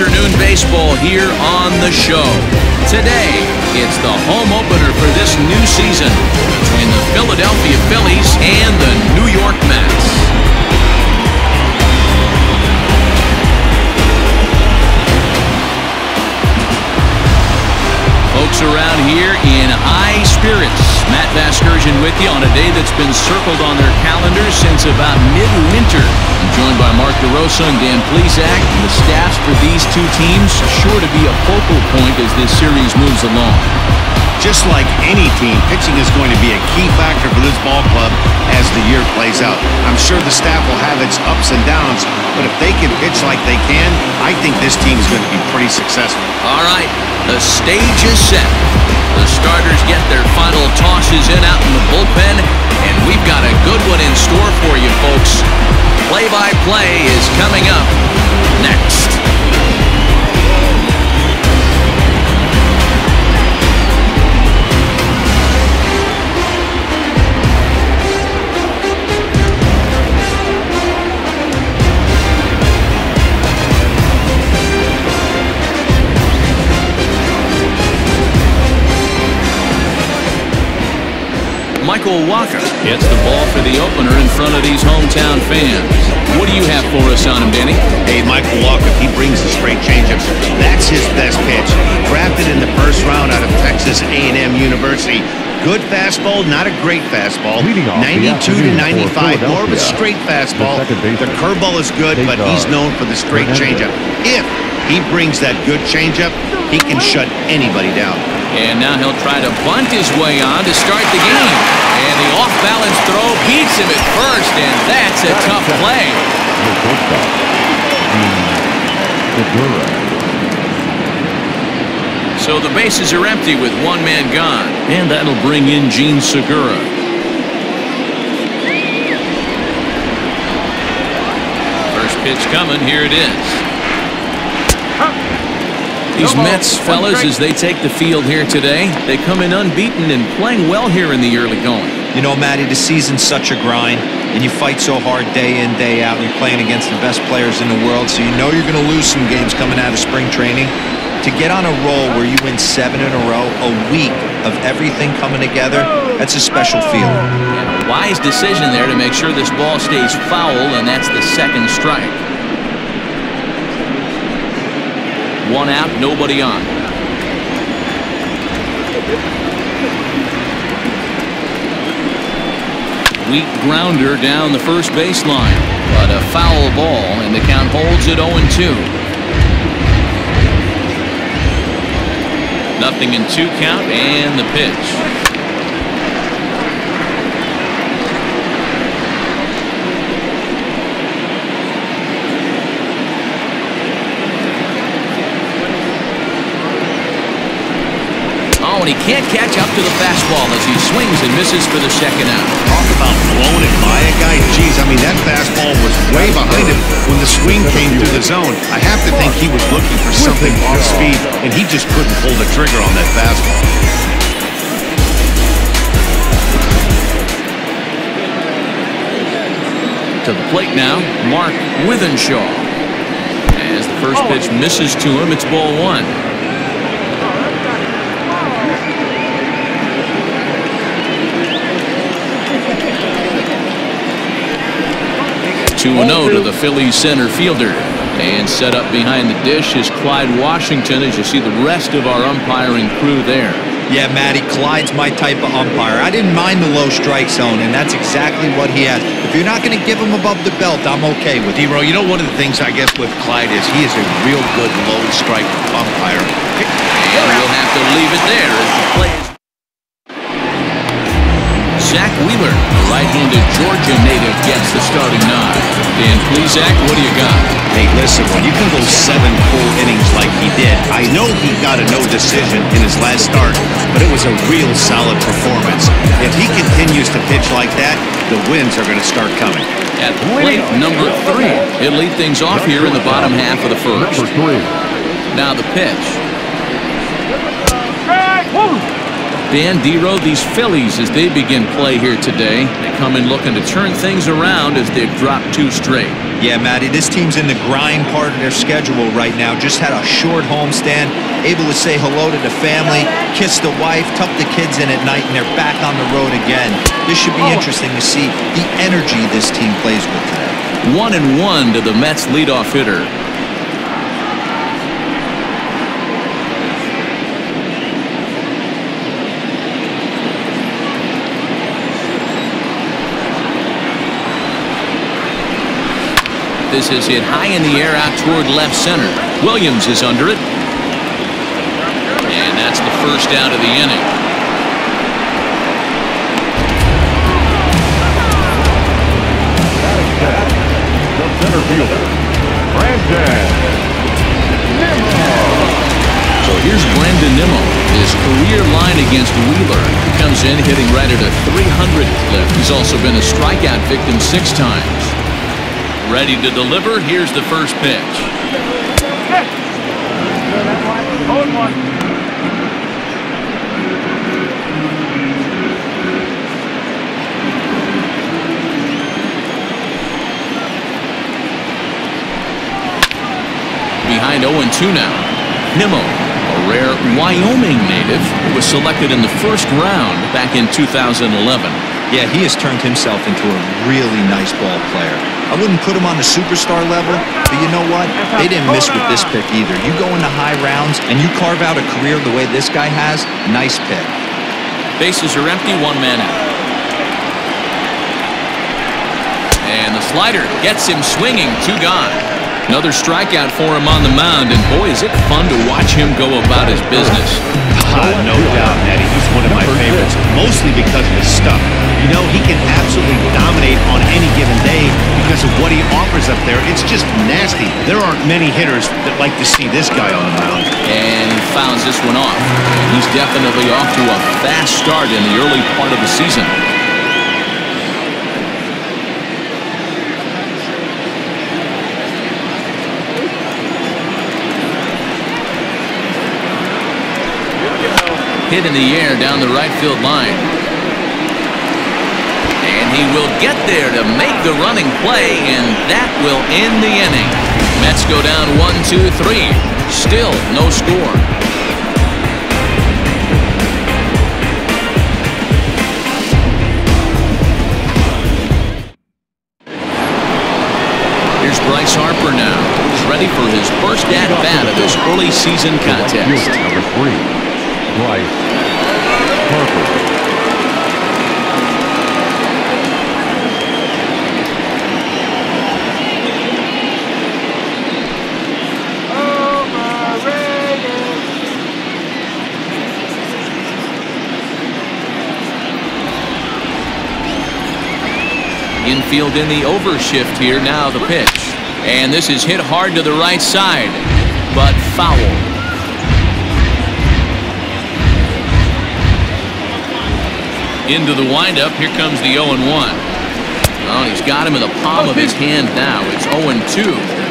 afternoon baseball here on the show. Today, it's the home opener for this new season between the Philadelphia Phillies and the New York Mets. Around here in high spirits. Matt Vasgersian with you on a day that's been circled on their calendars since about midwinter. I'm joined by Mark DeRosa and Dan. And the staffs for these two teams sure to be a focal point as this series moves along. Just like any team, pitching is going to be a key factor for this ball club as the year plays out. I'm sure the staff will have its ups and downs, but if they can pitch like they can, I think this team is going to be pretty successful. All right, the stage is set. The starters get their final tosses in out in the bullpen, and we've got a good one in store for you, folks. Play-by-play -play is coming up next. Michael Wacha gets the ball for the opener in front of these hometown fans. What do you have for us on him, Denny? Hey, Michael Wacha, he brings the straight changeup. That's his best pitch. Drafted in the first round out of Texas A&M University. Good fastball, not a great fastball. 92 to 95, more of a straight fastball. The curveball is good, but he's known for the straight changeup. If he brings that good changeup, he can shut anybody down. And now he'll try to bunt his way on to start the game. And the off-balance throw beats him at first, and that's a tough play. So the bases are empty with one man gone. And that'll bring in Jean Segura. First pitch coming. Here it is. These Mets fellas, as they take the field here today, they come in unbeaten and playing well here in the early going. You know, Matty, the season's such a grind, and you fight so hard day in, day out, and you're playing against the best players in the world, so you know you're going to lose some games coming out of spring training. To get on a roll where you win seven in a row, a week of everything coming together, that's a special feeling. And a wise decision there to make sure this ball stays foul, and that's the second strike. One out, nobody on. Weak grounder down the first baseline. But a foul ball, and the count holds at 0-2. Nothing in two count, and the pitch. And he can't catch up to the fastball as he swings and misses for the second out. Talk about blowing it by a guy. Jeez, I mean, that fastball was way behind him when the swing came through the zone. I have to think he was looking for something off speed, and he just couldn't pull the trigger on that fastball. To the plate now, Mark Withenshaw. As the first oh. pitch misses to him, it's ball one. 2-0 to the Phillies center fielder. And set up behind the dish is Clyde Washington as you see the rest of our umpiring crew there. Yeah, Matty, Clyde's my type of umpire. I didn't mind the low strike zone, and that's exactly what he has. If you're not going to give him above the belt, I'm okay with it. Hero, you know one of the things I guess with Clyde is he is a real good low strike umpire. And we'll have to leave it there as the play is Zack Wheeler, the right-handed Georgia native, gets the starting nod. Dan Plesac, what do you got? Hey, listen, when you can go seven full innings like he did, I know he got a no decision in his last start, but it was a real solid performance. If he continues to pitch like that, the wins are going to start coming. At plate number three, he'll lead things off here in the bottom half of the first. Now the pitch. Dan Dero, these Phillies, as they begin play here today, they come in looking to turn things around as they've dropped two straight. Yeah, Matty, this team's in the grind part of their schedule right now. Just had a short homestand, able to say hello to the family, kiss the wife, tuck the kids in at night, and they're back on the road again. This should be oh. interesting to see the energy this team plays with today. One and one to the Mets leadoff hitter. This is hit high in the air out toward left center. Williams is under it. And that's the first out of the inning. Center fielder, Brandon So here's Brandon Nimmo. His career line against Wheeler. He comes in hitting right at a 300 clip. He's also been a strikeout victim six times. Ready to deliver. Here's the first pitch. Behind 0-2 now. Nimmo, a rare Wyoming native who was selected in the first round back in 2011. Yeah, he has turned himself into a really nice ball player. I wouldn't put him on the superstar level, but you know what? They didn't miss with this pick either. You go into high rounds and you carve out a career the way this guy has, nice pick. Bases are empty, one man out. And the slider gets him swinging, two gone. Another strikeout for him on the mound, and boy, is it fun to watch him go about his business. Ah, no doubt, Eddie. He's one of my favorites, mostly because of his stuff. You know, he can absolutely dominate on any given day because of what he offers up there. It's just nasty. There aren't many hitters that like to see this guy on the mound. And he fouls this one off. He's definitely off to a fast start in the early part of the season. Hit in the air down the right field line. And he will get there to make the running play, and that will end the inning. Mets go down one, two, three. Still no score. Here's Bryce Harper now. He's ready for his first at-bat of this early season contest. Number three, Harper. Infield in the overshift here. Now the pitch. And this is hit hard to the right side, but foul. Into the windup. Here comes the 0 1. Oh, he's got him in the palm of his hand now. It's 0 2.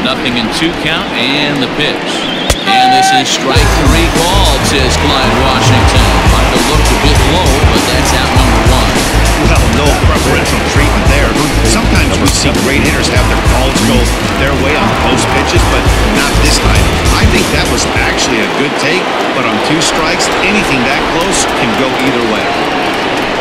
Nothing in two count and the pitch. And this is strike three called, says Clyde Washington. Might have looked a bit low, but that's out Well, no preferential treatment there. Sometimes we see great hitters have their calls go their way on post pitches, but not this time. I think that was actually a good take, but on two strikes, anything that close can go either way.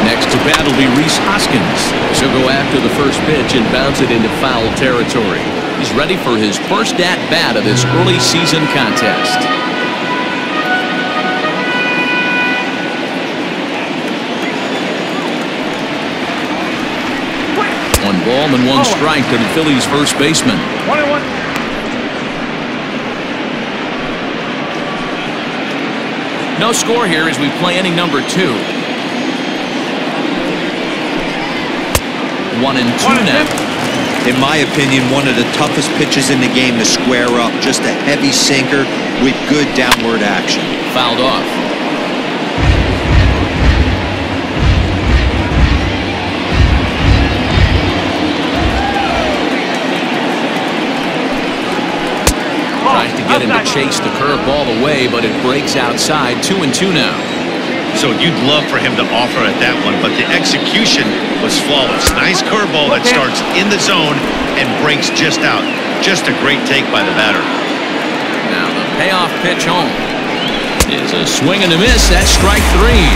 Next to bat will be Rhys Hoskins. She'll go after the first pitch and bounce it into foul territory. He's ready for his first at-bat of this early season contest. Ball and one oh, strike to the Phillies first baseman. One and one. No score here as we play inning number two. One and two One and now. two. In my opinion, one of the toughest pitches in the game to square up. Just a heavy sinker with good downward action. Fouled off. Tries to get him to chase the curveball away, but it breaks outside. Two and two now. So you'd love for him to offer at that one, but the execution was flawless. Nice curveball that starts in the zone and breaks just out. Just a great take by the batter. Now the payoff pitch home is a swing and a miss. That's strike three.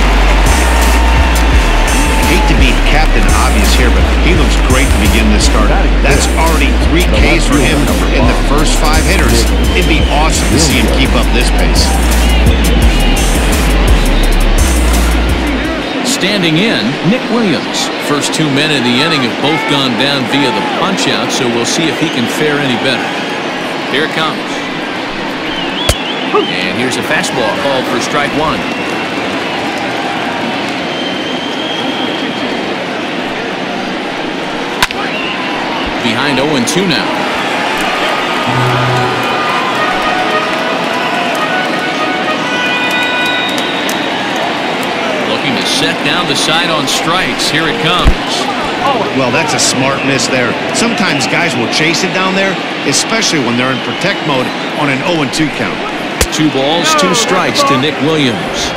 Hate to be Captain Obvious here, but he looks great to begin this start. That's already three Ks for him in the first five hitters. It'd be awesome to see him keep up this pace. Standing in, Nick Williams. First two men in the inning have both gone down via the punch-out, so we'll see if he can fare any better. Here it comes. And here's a fastball called for strike one. Behind 0-2 now. Looking to set down the side on strikes. Here it comes. Well, that's a smart miss there. Sometimes guys will chase it down there, especially when they're in protect mode on an 0-2 count. Two balls, two strikes to Nick Williams.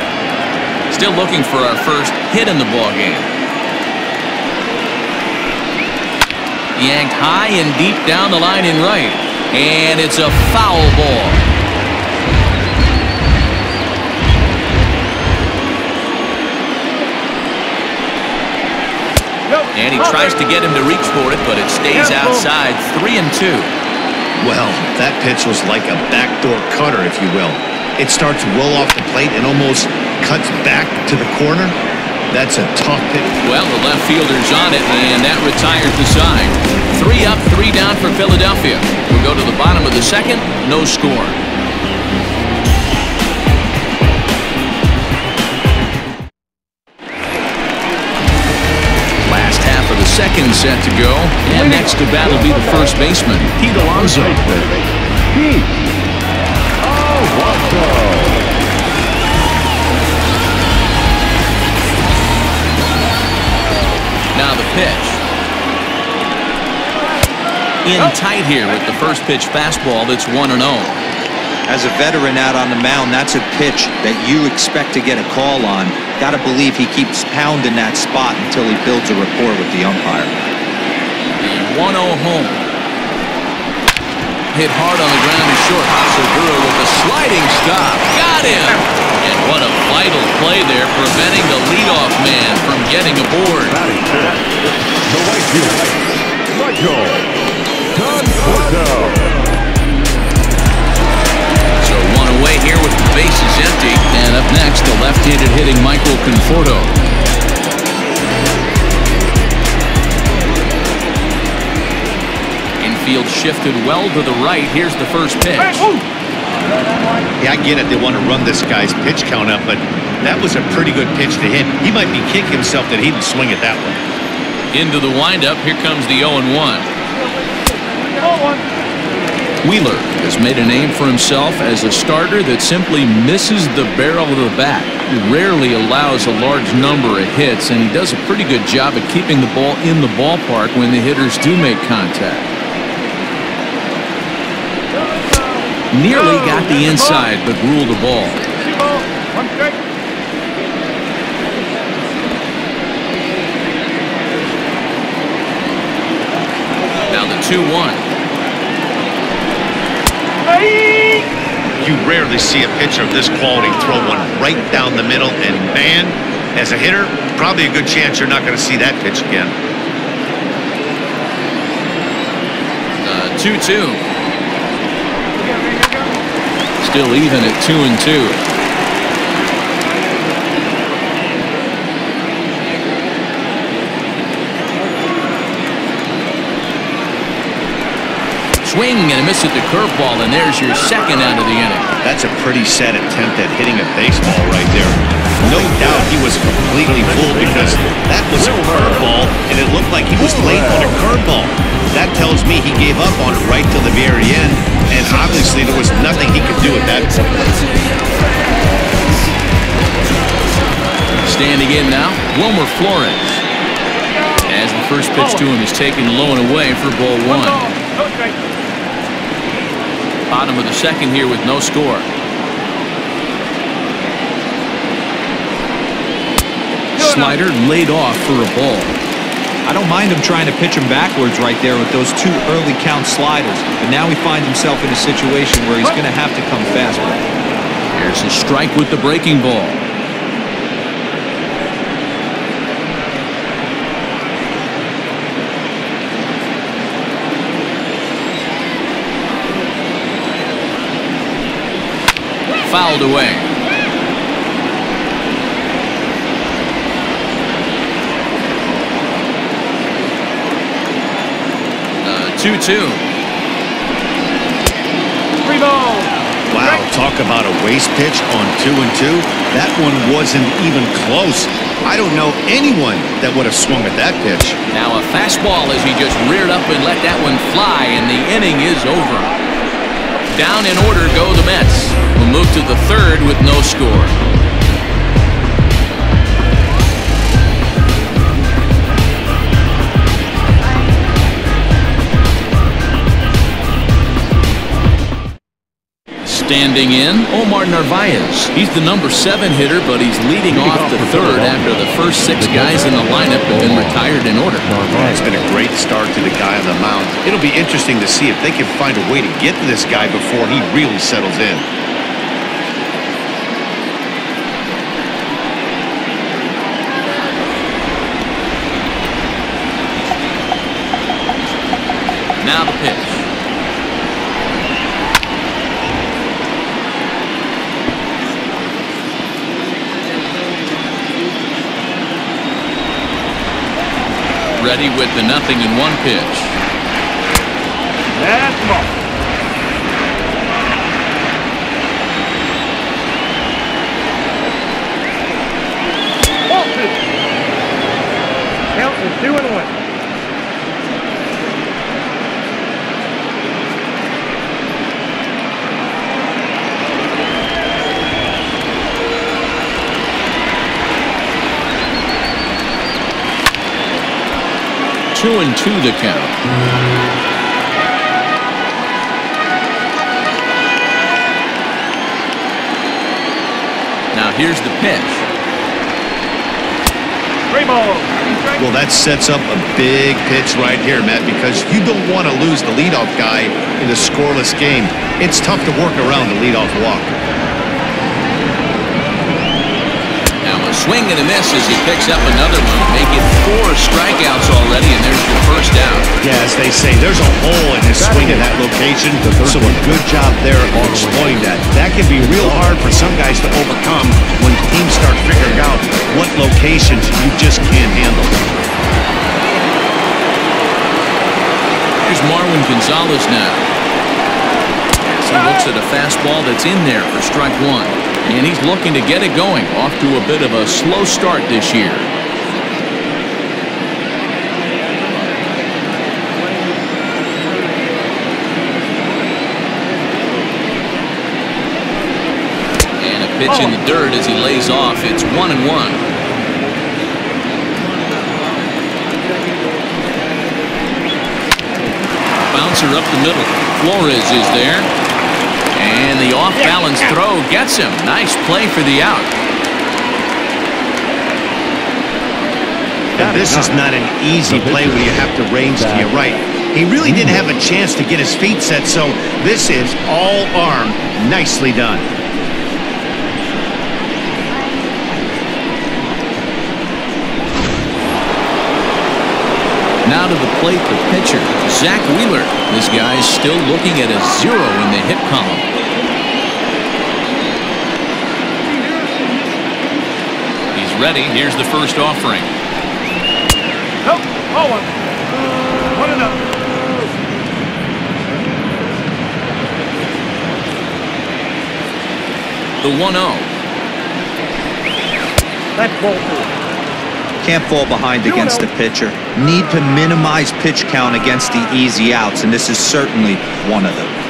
Still looking for our first hit in the ball game. Yanked high and deep down the line in right. And it's a foul ball. And he tries to get him to reach for it, but it stays outside. Three and two. Well, that pitch was like a backdoor cutter, if you will. It starts to roll off the plate and almost cuts back to the corner. That's a tough pitch. Well, the left fielder's on it, and that retires the side. Three up, three down for Philadelphia. We'll go to the bottom of the second. No score. Last half of the second set to go. And next to bat will be the first baseman, Pete Alonso. Pete Alonso. Now the pitch. In tight here with the first pitch fastball that's 1 0. As a veteran out on the mound, that's a pitch that you expect to get a call on. Got to believe he keeps pounding that spot until he builds a rapport with the umpire. The 1 0 home. Hit hard on the ground and short. Segura with a sliding stop. Got him! And what a vital play there, preventing the leadoff man from getting aboard. The right fielder, Michael Conforto. So one away here with the bases empty. And up next, the left-handed hitting Michael Conforto. Infield shifted well to the right. Here's the first pitch. Yeah, I get it. They want to run this guy's pitch count up, but that was a pretty good pitch to hit. He might be kicking himself that he didn't swing it that way. Into the windup. Here comes the 0 1. Wheeler has made a name for himself as a starter that simply misses the barrel of the bat. He rarely allows a large number of hits, and he does a pretty good job at keeping the ball in the ballpark when the hitters do make contact. Nearly got the inside, but ruled the ball. Now the 2 1. You rarely see a pitcher of this quality throw one right down the middle, and man, as a hitter, probably a good chance you're not going to see that pitch again. Uh, 2 2. Still even at 2 and 2. Swing and a miss at the curveball, and there's your second out of the inning. That's a pretty sad attempt at hitting a baseball right there. No doubt he was completely fooled because that was a curveball, and it looked like he was late on a curveball. That tells me he gave up on it right till the very end, and obviously there was nothing he could do at that point. Standing in now, Wilmer Flores. As the first pitch to him is taken low and away for ball one. Bottom of the second here with no score. Slider laid off for a ball. I don't mind him trying to pitch him backwards right there with those two early count sliders. But now he finds himself in a situation where he's going to have to come fastball. Here's a strike with the breaking ball. Fouled away. Uh, 2-2. Three balls. Wow, talk about a waste pitch on two and two. That one wasn't even close. I don't know anyone that would have swung at that pitch. Now a fastball as he just reared up and let that one fly, and the inning is over. Down in order go the Mets. We'll move to the third with no score. Standing in, Omar Narvaez. He's the number seven hitter, but he's leading off the third after the first six guys in the lineup have been retired in order. It's been a great start to the guy on the mound. It'll be interesting to see if they can find a way to get to this guy before he really settles in. Now the pitch. Ready with the nothing in one pitch. That's ball two. Count is two and one. Two and two the count. Now here's the pitch. Three balls. Well, that sets up a big pitch right here, Matt, because you don't want to lose the leadoff guy in a scoreless game. It's tough to work around the leadoff walk. Now a swing and a miss as he picks up another one. Make it four strikeouts already, and there's your first down. Yeah, as they say, there's a hole in his swing in that location, so a good job there of exploiting that. That can be real hard for some guys to overcome when teams start figuring out what locations you just can't handle. Here's Marwin Gonzalez now. As he looks at a fastball that's in there for strike one. And he's looking to get it going. Off to a bit of a slow start this year. And a pitch in the dirt as he lays off. It's one and one. Bouncer up the middle. Flores is there. And the off-balance throw gets him. Nice play for the out. And this is not an easy play where you have to range to your right. He really didn't have a chance to get his feet set, so this is all arm. Nicely done. Now to the plate, the pitcher, Zack Wheeler. This guy's still looking at a zero in the hit column. Ready. Here's the first offering. Nope. Ball one. One and up. The 1-0. That ball two. Can't fall behind against the pitcher. Need to minimize pitch count against the easy outs, and this is certainly one of them.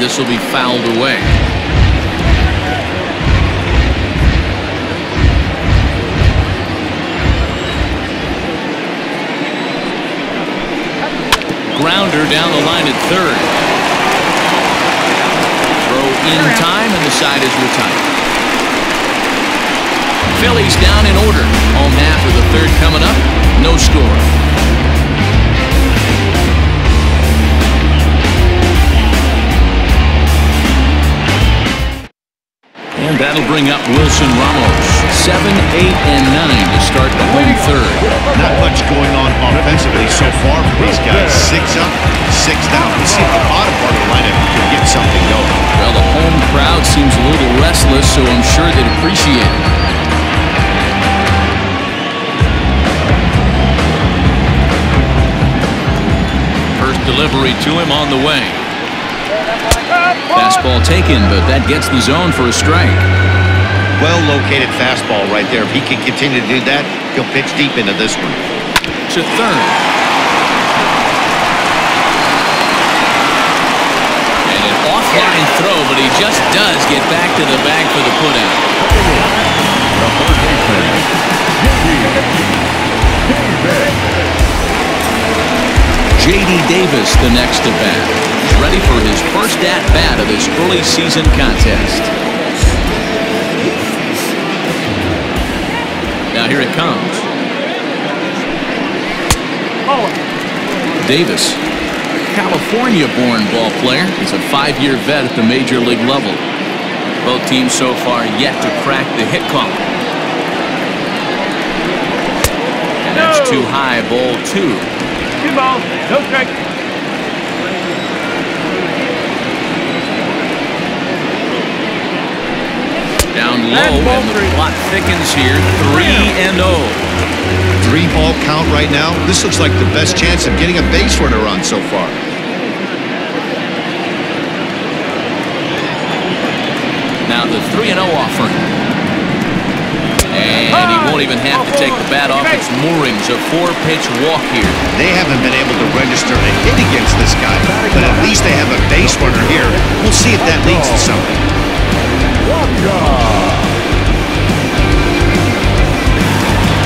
this will be fouled away. Grounder down the line at third. Throw in time, and the side is retired. Phillies down in order. Home half of the third coming up. No score. That'll bring up Wilson Ramos. Seven, eight, and nine to start the home third. Not much going on offensively so far for these guys. Six up, six down. Let's see if the bottom part of the lineup can get something going. Well, the home crowd seems a little restless, so I'm sure they'd appreciate it. First delivery to him on the way. Fastball taken, but that gets the zone for a strike. Well-located fastball right there. If he can continue to do that, he'll pitch deep into this one. To third. And an offline throw, but he just does get back to the bag for the putout. J.D. Davis the next to bat. Ready for his first at-bat of this early season contest. Now here it comes. Davis, California-born ball player, is a five-year vet at the major league level. Both teams so far yet to crack the hit column. That's too high, ball two. Two balls, no strike. Down low, And ball and the three. plot thickens here. Three and oh. Three ball count right now. This looks like the best chance of getting a base runner on so far. Now the 3 0 offering. And he won't even have to take the bat off its moorings. A four pitch walk here. They haven't been able to register a hit against this guy, but at least they have a base runner here. We'll see if that leads to something.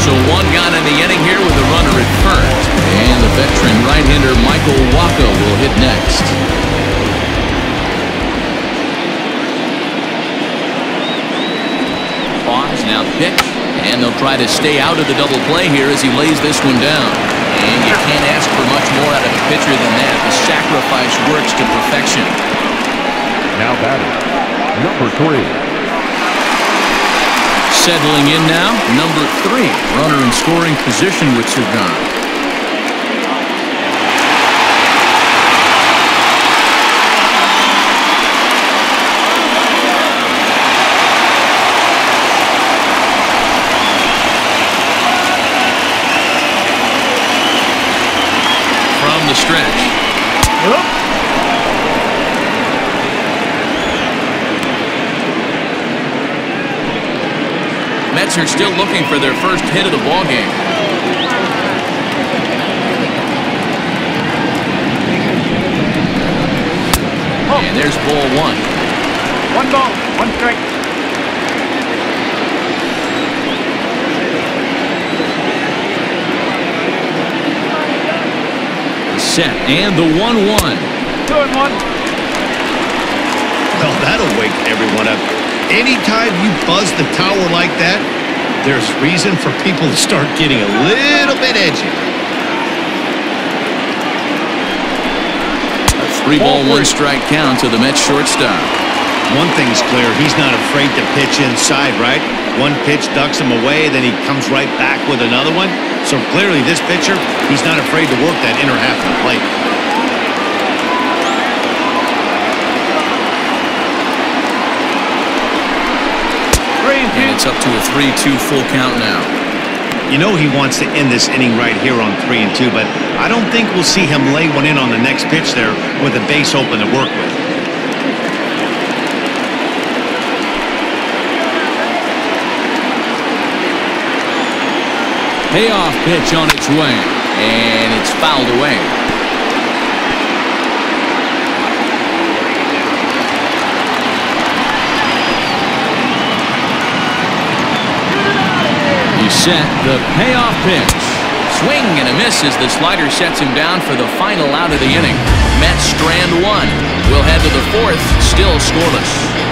So one gone in the inning here with a runner at first. And the veteran right-hander Michael Wacha will hit next. Pause, now the pitch. And they'll try to stay out of the double play here as he lays this one down. And you can't ask for much more out of a pitcher than that. The sacrifice works to perfection. Now batting, number three. Settling in now, number three. Runner in scoring position with Sugan. Stretch. Mets are still looking for their first hit of the ball game. Oh. And there's ball one. One ball, one strike. Set and the 1-1. Two and one. Well, that'll wake everyone up. Anytime you buzz the tower like that, there's reason for people to start getting a little bit edgy. A three ball, one strike count to the Mets shortstop. One thing's clear, he's not afraid to pitch inside, right? One pitch ducks him away, then he comes right back with another one. So clearly this pitcher, he's not afraid to work that inner half of the plate. Three and it's up to a 3-2 full count now. You know he wants to end this inning right here on three and two, but I don't think we'll see him lay one in on the next pitch there with a base open to work with. Payoff pitch on its way. And it's fouled away. He set the payoff pitch. swing and a miss as the slider sets him down for the final out of the inning. Mets strand one. We'll head to the fourth, still scoreless.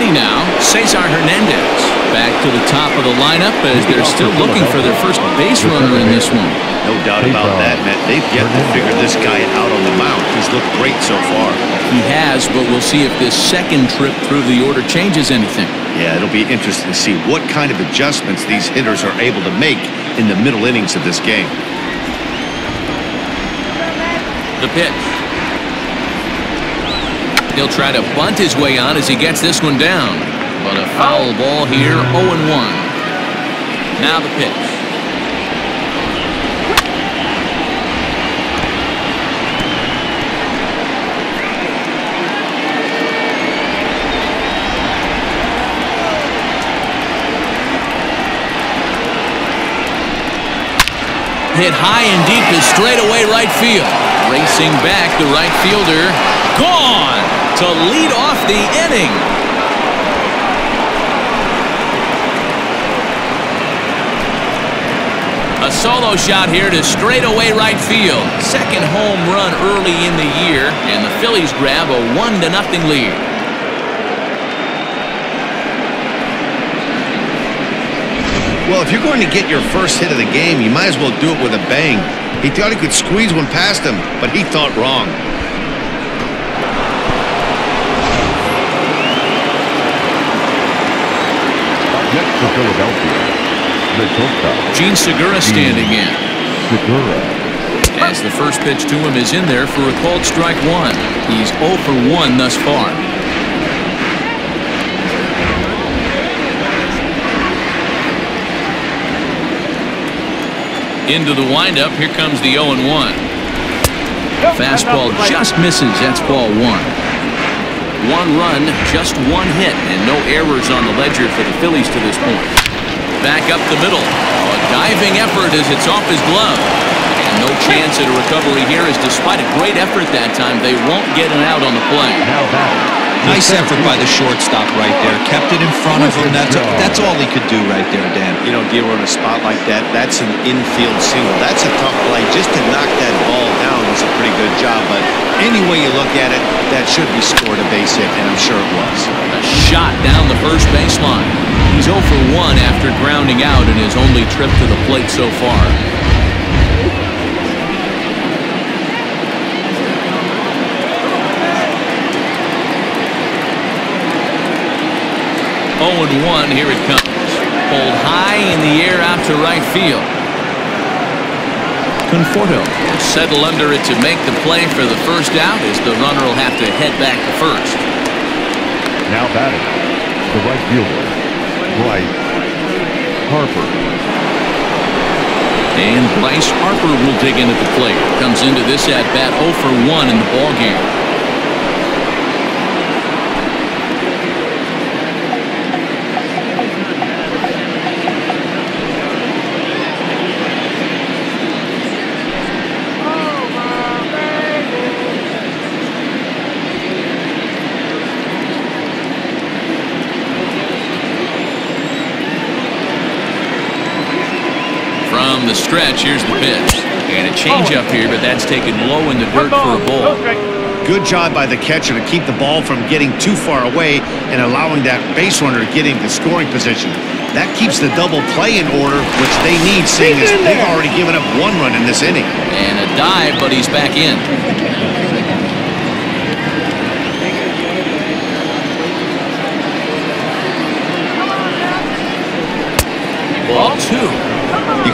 Ready now, Cesar Hernandez. Back to the top of the lineup as they're still looking for their first base runner in this one. No doubt about that, Matt. They've yet to figure this guy out on the mound. He's looked great so far. He has, but we'll see if this second trip through the order changes anything. Yeah, it'll be interesting to see what kind of adjustments these hitters are able to make in the middle innings of this game. The pitch. He'll try to bunt his way on as he gets this one down. But a foul ball here, 0-1. Now the pitch. Hit high and deep to straightaway right field. Racing back, the right fielder. Gone to lead off the inning. A solo shot here to straightaway right field. Second home run early in the year, and the Phillies grab a 1 to nothing lead. Well, if you're going to get your first hit of the game, you might as well do it with a bang. He thought he could squeeze one past him, but he thought wrong. For Philadelphia, Minnesota. Jean Segura standing in. Segura. As the first pitch to him is in there for a called strike one. He's 0 for 1 thus far. Into the windup, here comes the 0 and 1. Fastball just misses. That's ball one. One run, just one hit, and no errors on the ledger for the Phillies to this point. Back up the middle. A diving effort as it's off his glove. And no chance at a recovery here as despite a great effort that time, they won't get an out on the play. Now batting. Nice effort by the shortstop right there. Kept it in front of him. That's, that's all he could do right there, Dan. You know, Dealer in a spot like that, that's an infield single. That's a tough play. Just to knock that ball down was a pretty good job. But any way you look at it, that should be scored a base hit, and I'm sure it was. A shot down the first baseline. He's 0 for 1 after grounding out in his only trip to the plate so far. Oh and 1, here it comes. Pulled high in the air out to right field. Conforto will settle under it to make the play for the first out as the runner will have to head back to first. Now batting. The right fielder, Bryce Harper. And Bryce Harper will dig in at the plate. Comes into this at bat 0 for 1 in the ball game. From the stretch, here's the pitch. And a changeup here, but that's taken low in the dirt for a ball. Good job by the catcher to keep the ball from getting too far away and allowing that base runner to get into scoring position. That keeps the double play in order, which they need, seeing as they've already given up one run in this inning. And a dive, but he's back in. Ball two.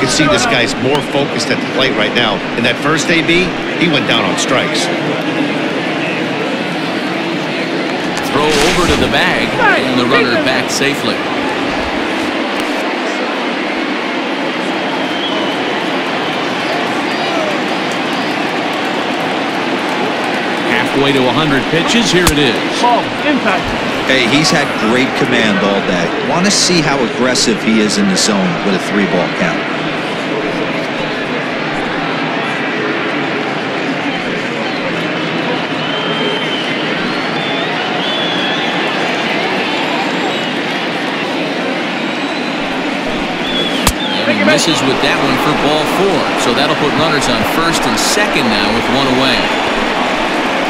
You can see this guy's more focused at the plate right now. In that first AB, he went down on strikes. Throw over to the bag, and the runner back safely. Halfway to 100 pitches, here it is. Ball. Impact. Hey, he's had great command all day. Want to see how aggressive he is in the zone with a three ball count. Misses with that one for ball four. So that'll put runners on first and second now with one away.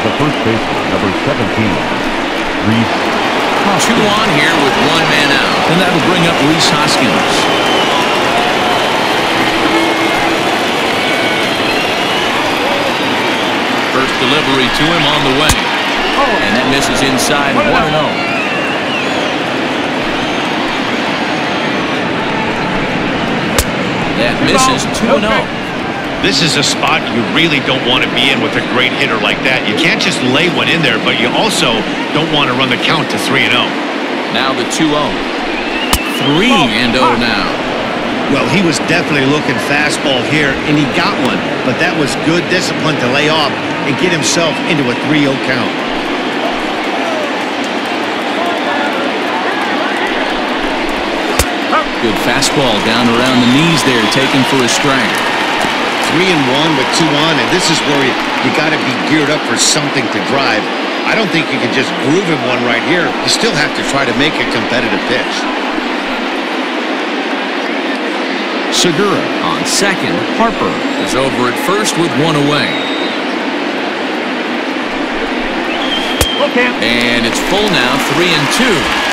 The first baseman, number 17, Rhys Two on here with one man out. And that'll bring up Rhys Hoskins. First delivery to him on the way. And that misses inside 1 That misses 2 0. This is a spot you really don't want to be in with a great hitter like that. You can't just lay one in there, but you also don't want to run the count to 3 and 0. Now the 2 0. 3 and 0 now. Well, he was definitely looking fastball here, and he got one. But that was good discipline to lay off and get himself into a 3 0 count. Good fastball down around the knees there, taken for a strike. Three and one with two on, and this is where you, you got to be geared up for something to drive. I don't think you can just groove him one right here. You still have to try to make a competitive pitch. Segura on second. Harper is over at first with one away. Okay. And it's full now, three and two.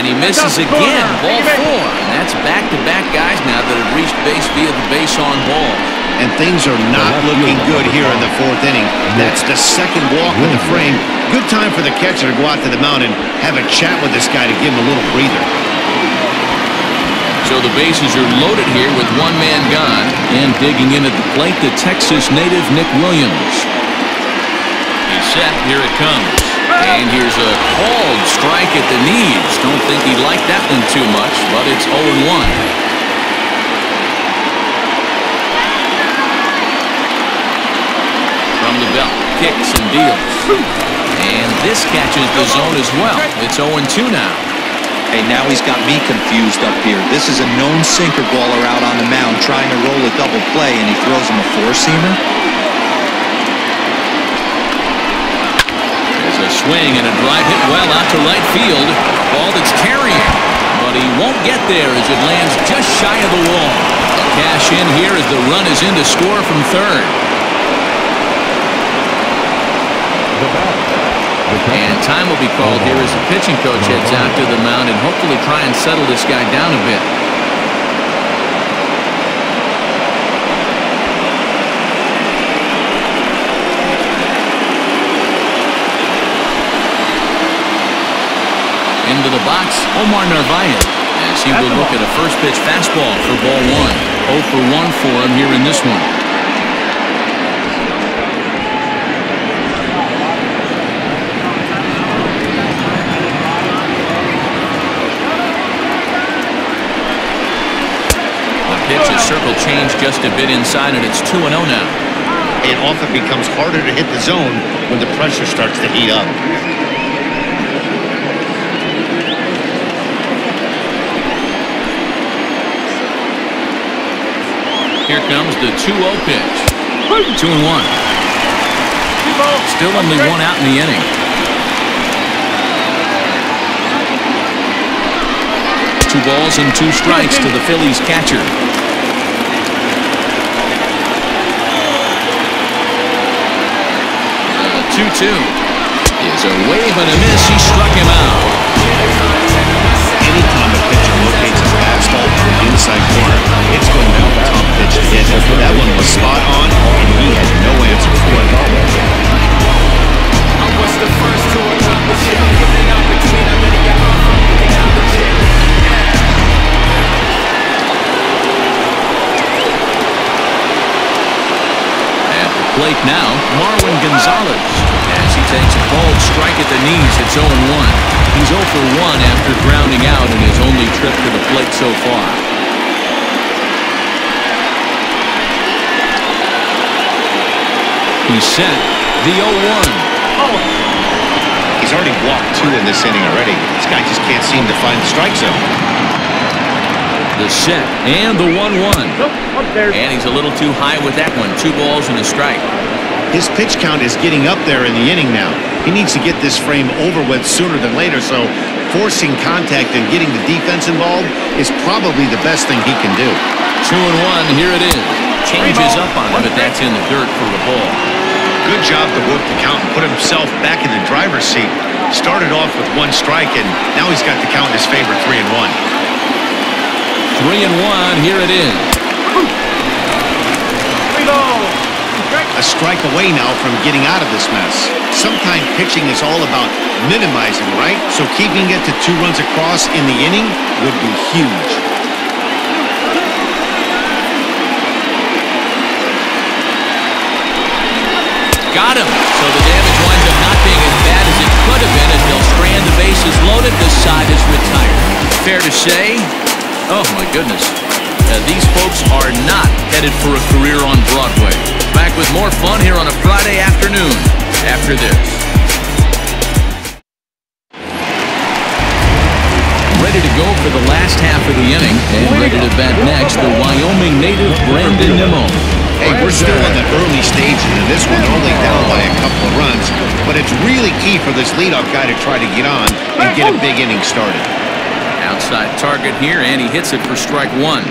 And he misses again, ball four. And that's back-to-back guys now that have reached base via the base on ball. And things are not looking good here in the fourth inning. That's the second walk in the frame. Good time for the catcher to go out to the mound and have a chat with this guy to give him a little breather. So the bases are loaded here with one man gone. And digging in at the plate, the Texas native Nick Williams. He's set. Here it comes. And here's a called strike at the knees. Don't think he liked that one too much, but it's 0-1. From the belt, kicks and deals. And this catches the zone as well. It's 0-2 now. Hey, now he's got me confused up here. This is a known sinker baller out on the mound trying to roll a double play, and he throws him a four-seamer? There's a swing and a drive hit well out to right field. Ball that's carrying, but he won't get there as it lands just shy of the wall. Cash in here as the run is in to score from third. And time will be called here as the pitching coach heads out to the mound and hopefully try and settle this guy down a bit. Into the box, Omar Narvaez, as he will look at a first pitch fastball for ball one. 0 for 1 for him here in this one. The pitch is circle change just a bit inside, and it's 2 0 now. It often becomes harder to hit the zone when the pressure starts to heat up. Here comes the 2 0 pitch. 2 and 1. Still only one out in the inning. Two balls and two strikes to the Phillies catcher. The 2 2 is a wave and a miss. He struck him out. Anytime a pitcher locates his fastball to the inside corner, it's going to be a tough pitch to hit. That one was spot on, and he had no answer for it. I was the first to accomplish it. Given an opportunity, I'm gonna get my from picking out the chip. At the plate now, Marwin Gonzalez. As he takes a cold strike at the knees, it's 0-1. He's 0 for 1 after grounding out in his only trip to the plate so far. He's set. The 0-1. Oh. He's already walked two in this inning already. This guy just can't seem to find the strike zone. The set and the 1-1. Nope, up there. And he's a little too high with that one. Two balls and a strike. His pitch count is getting up there in the inning now. He needs to get this frame over with sooner than later, so forcing contact and getting the defense involved is probably the best thing he can do. Two and one, here it is. Changes up on him, but that's in the dirt for the ball. Good job to work the count and put himself back in the driver's seat. Started off with one strike, and now he's got the count in his favor, three and one. Three and one, here it is. Three balls. A strike away now from getting out of this mess. Sometimes pitching is all about minimizing, right? So keeping it to two runs across in the inning would be huge. Got him. So the damage winds up not being as bad as it could have been as they'll strand the bases loaded. This side is retired. Fair to say, oh my goodness, uh, these folks are not headed for a career on Broadway. Back with more fun here on a Friday afternoon after this. Ready to go for the last half of the inning and ready to bat next, the Wyoming native Brandon Nimmo. Hey, we're still in the early stages, and this one only down by a couple of runs. But it's really key for this leadoff guy to try to get on and get a big inning started. Outside target here, and he hits it for strike one.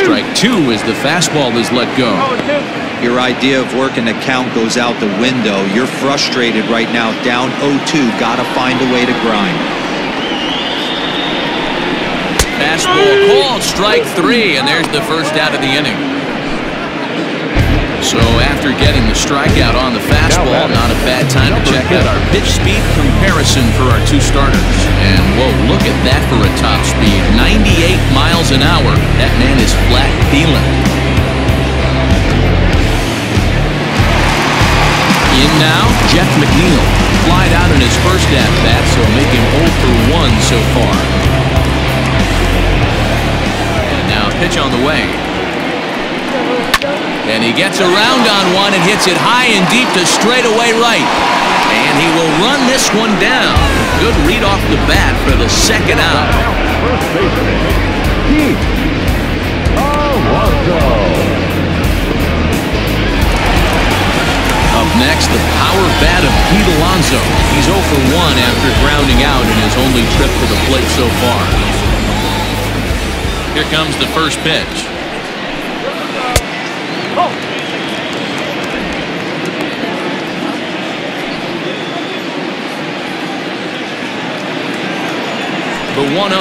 Strike two as the fastball is let go. Two. Your idea of working the count goes out the window. You're frustrated right now, down 0-2. Got to find a way to grind. Fastball called, strike three, and there's the first out of the inning. So after getting the strikeout on the fastball, not a bad time to check out our pitch speed comparison for our two starters. And whoa, look at that for a top speed. 98 miles an hour. That man is flat dealing. In now, Jeff McNeil. Flied out in his first at-bat, so make him 0 for 1 so far. And now pitch on the way. And he gets around on one and hits it high and deep to straightaway right. And he will run this one down. Good read off the bat for the second out. First baseman, Keith Alonso. Next, the power bat of Pete Alonso. He's 0 for 1 after grounding out in his only trip to the plate so far. Here comes the first pitch. The 1 0.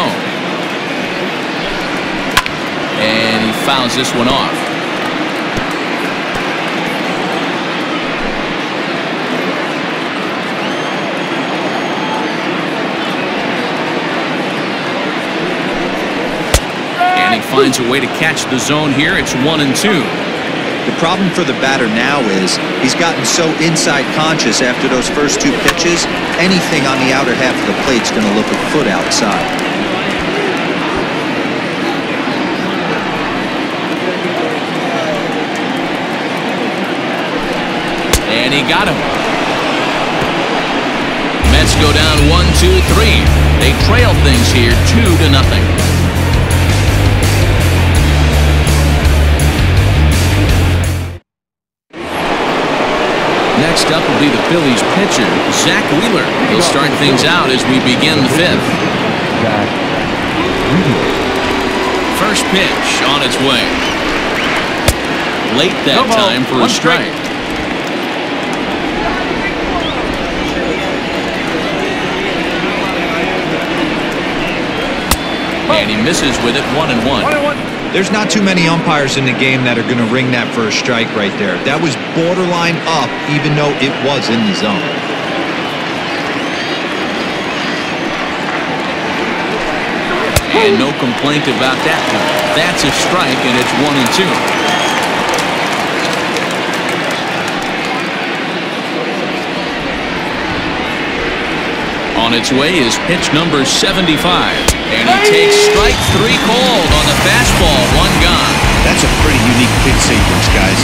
And he fouls this one off. And he finds a way to catch the zone here. It's 1 and 2. The problem for the batter now is he's gotten so inside conscious after those first two pitches, anything on the outer half of the plate's going to look a foot outside. And he got him. Mets go down one, two, three. They trail things here two to nothing. Next up will be the Phillies pitcher, Zack Wheeler. He'll start things out as we begin the fifth. First pitch on its way. Late that time for a strike. And he misses with it one and one. One and one. There's not too many umpires in the game that are going to ring that first strike right there. That was borderline up, even though it was in the zone. And no complaint about that one. That's a strike, and it's one and two. On its way is pitch number 75. And he takes strike three called on the fastball, one gone. That's a pretty unique pitch sequence, guys.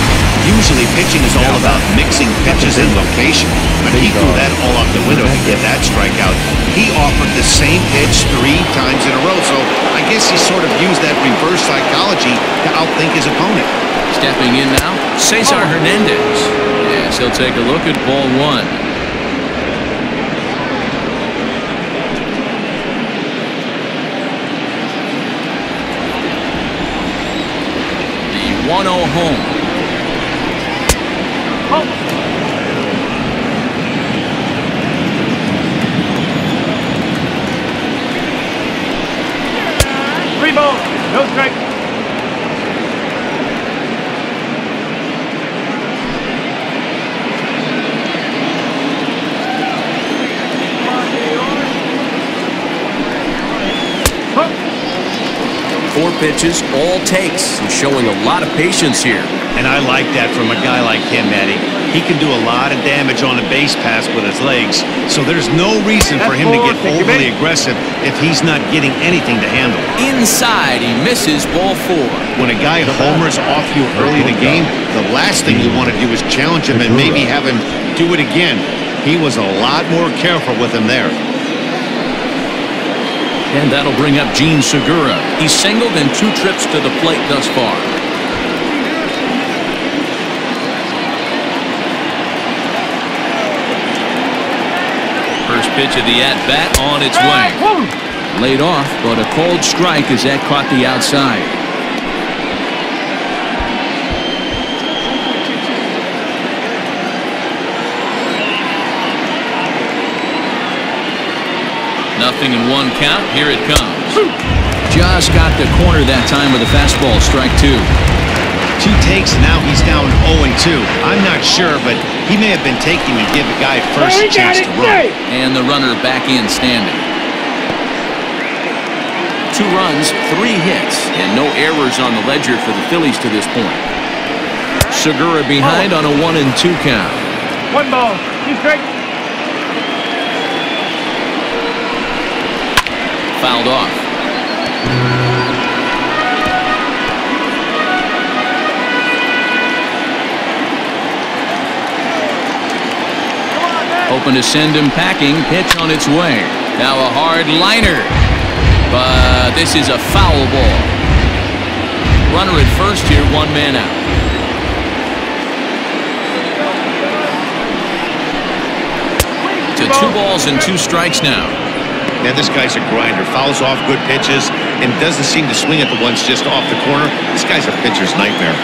Usually Usually pitching is all about mixing pitches and location, but he threw that all out the window to get that strikeout. He offered the same pitch three times in a row, so I guess he sort of used that reverse psychology to outthink his opponent. Stepping in now, Cesar oh. Hernandez. Yes, he'll take a look at ball one. The 1-0 home. Three balls. No strike. Pitches, all takes. He's showing a lot of patience here. And I like that from a guy like him, Eddie. He can do a lot of damage on a base pass with his legs, so there's no reason for him to get overly aggressive if he's not getting anything to handle. Inside, he misses ball four. When a guy homers off you early in the game, the last thing you want to do is challenge him and maybe have him do it again. He was a lot more careful with him there. And that'll bring up Jean Segura. He's singled in two trips to the plate thus far. First pitch of the at-bat on its way. Laid off, but a cold strike as that caught the outside. Nothing in one count. Here it comes. Just got the corner that time with a fastball. Strike two. Two takes, and now he's down 0-2. I'm not sure, but he may have been taking to give a guy first a chance to run. And the runner back in standing. Two runs, three hits, and no errors on the ledger for the Phillies to this point. Segura behind oh. on a one and two count. One ball. Two strikes. Fouled off. Hoping to send him packing. Pitch on its way. Now a hard liner. But this is a foul ball. Runner at first here, one man out. To two balls and two strikes now. Now, this guy's a grinder. Fouls off good pitches and doesn't seem to swing at the ones just off the corner. This guy's a pitcher's nightmare.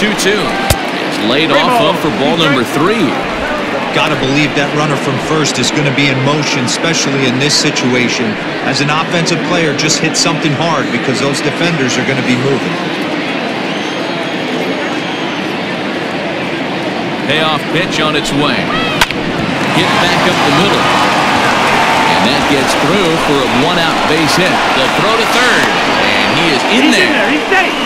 2-2. It's laid off of for ball number three. Got to believe that runner from first is going to be in motion, especially in this situation. As an offensive player, just hit something hard because those defenders are going to be moving. Payoff pitch on its way. Hit back up the middle. And that gets through for a one-out base hit. The throw to third. And he is in He's in there. there. He's safe.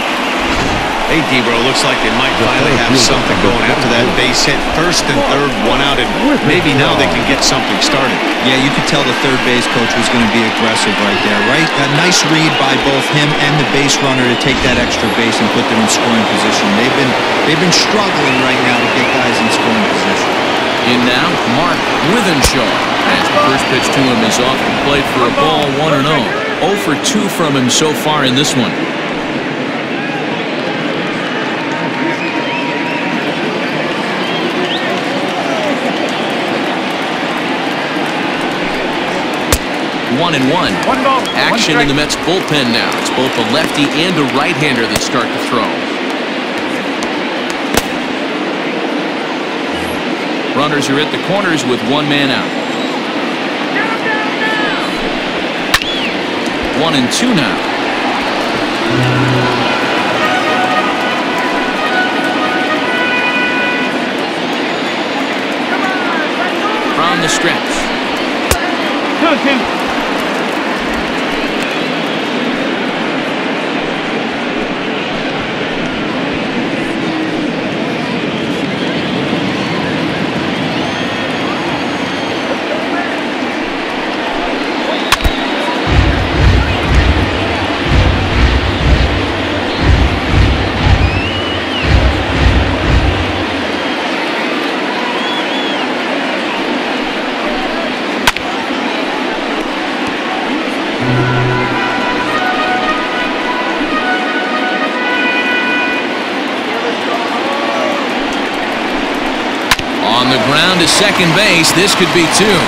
Hey, Debro, looks like they might finally have something going after that base hit. First and third, one out, and maybe now they can get something started. Yeah, you could tell the third base coach was going to be aggressive right there, right? A nice read by both him and the base runner to take that extra base and put them in scoring position. They've been they've been struggling right now to get guys in scoring position. In now, Mark Withenshaw. As the first pitch to him is off the plate for a ball, 1 and 0. 0 for 2 from him so far in this one. One and one. One ball. Action one in the Mets bullpen now. It's both a lefty and a right-hander that start to throw. Runners are at the corners with one man out. One and two now. From the stretch. Two, two. From the ground to second base, this could be two.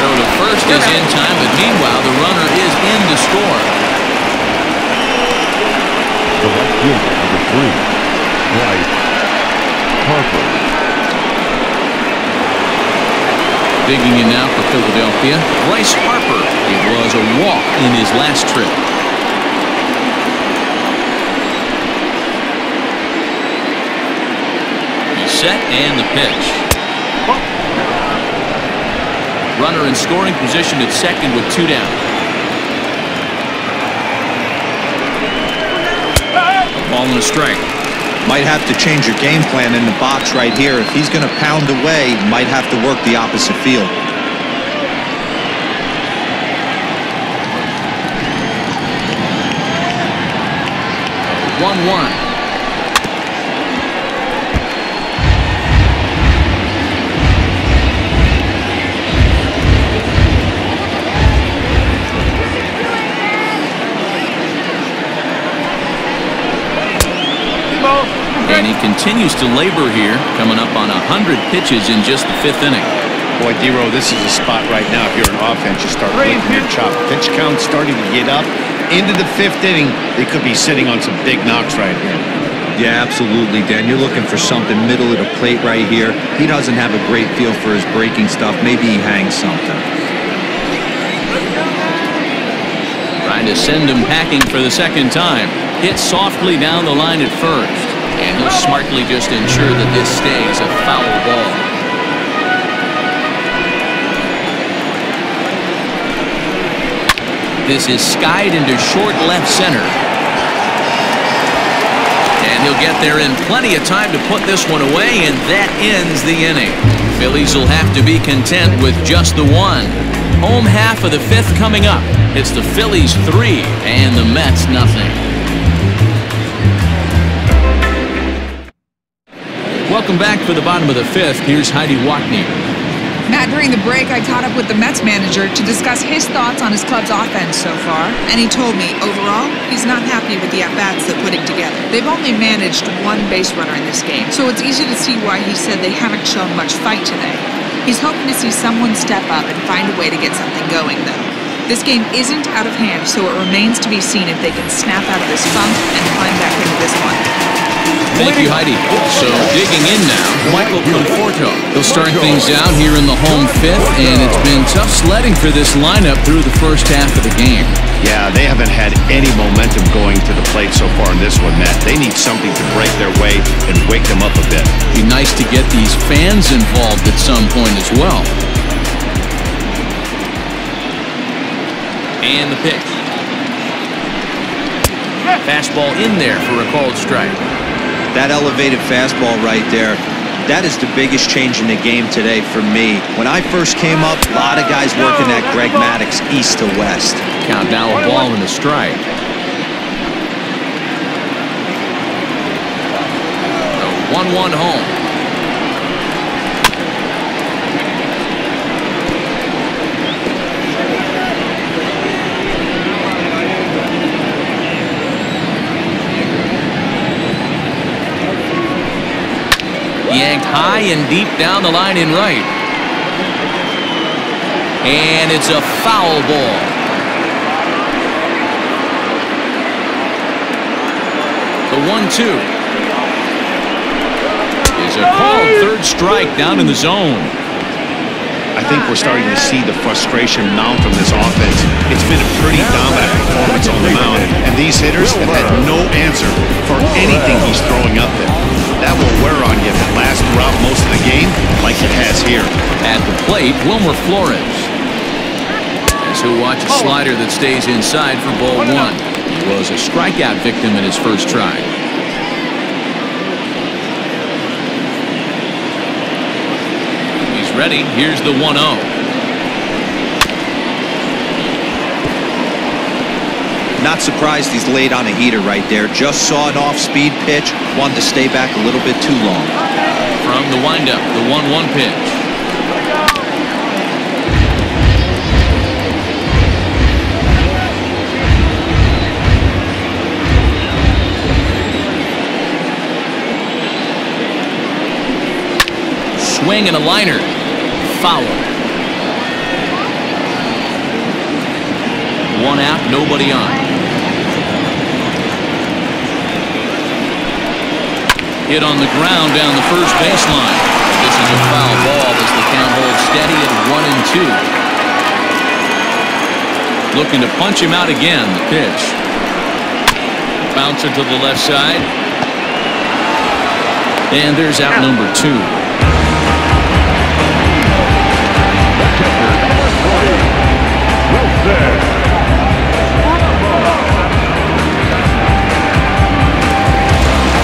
Throw to first is in time, but meanwhile, the runner is in to score. The left fielder, number three, Bryce Harper. Digging in now for Philadelphia, Bryce Harper. It was a walk in his last trip. Set and the pitch. Runner in scoring position at second with two down. A ball and a strike. Might have to change your game plan in the box right here. If he's going to pound away, might have to work the opposite field. One one. And he continues to labor here, coming up on 100 pitches in just the fifth inning. Boy, D-Row, this is a spot right now. If you're an offense, you start Three, licking your two. chop. Pitch count starting to get up. Into the fifth inning, they could be sitting on some big knocks right here. Yeah, absolutely, Dan. You're looking for something middle of the plate right here. He doesn't have a great feel for his breaking stuff. Maybe he hangs something. Trying to send him packing for the second time. Hit softly down the line at first. And he'll smartly just ensure that this stays a foul ball. This is skied into short left center. And he'll get there in plenty of time to put this one away, and that ends the inning. Phillies will have to be content with just the one. Home half of the fifth coming up. It's the Phillies three and the Mets nothing. Welcome back for the bottom of the fifth. Here's Heidi Watney. Matt, during the break, I caught up with the Mets manager to discuss his thoughts on his club's offense so far, and he told me, overall, he's not happy with the at-bats they're putting together. They've only managed one base runner in this game, so it's easy to see why he said they haven't shown much fight today. He's hoping to see someone step up and find a way to get something going, though. This game isn't out of hand, so it remains to be seen if they can snap out of this funk and climb back into this one. Thank you, Heidi. So digging in now, Michael Conforto. He'll start things out here in the home fifth, and it's been tough sledding for this lineup through the first half of the game. Yeah, they haven't had any momentum going to the plate so far in this one, Matt. They need something to break their way and wake them up a bit. Be nice to get these fans involved at some point as well. And the pitch. Fastball in there for a called strike. That elevated fastball right there, that is the biggest change in the game today for me. When I first came up, a lot of guys working that Greg Maddux east to west. Count now a ball and a strike. The 1-1 home. Yanked high and deep down the line in right. And it's a foul ball. The one-two is a called third strike down in the zone. I think we're starting to see the frustration mount from this offense. It's been a pretty dominant performance on the mound, and these hitters have had no answer for anything he's throwing up there. That will wear on you if it lasts throughout most of the game, like it has here. At the plate, Wilmer Flores. As he'll watch a slider that stays inside for ball one. He was a strikeout victim in his first try. Ready. Here's the 1 0. Not surprised he's laid on a heater right there. Just saw an off-speed pitch, wanted to stay back a little bit too long. From the windup, the 1 1 pitch. swing and a liner. Foul. One out, nobody on. Hit on the ground down the first baseline. This is a foul ball as the count holds steady at one and two. Looking to punch him out again. The pitch. Bouncer to the left side. And there's out number two.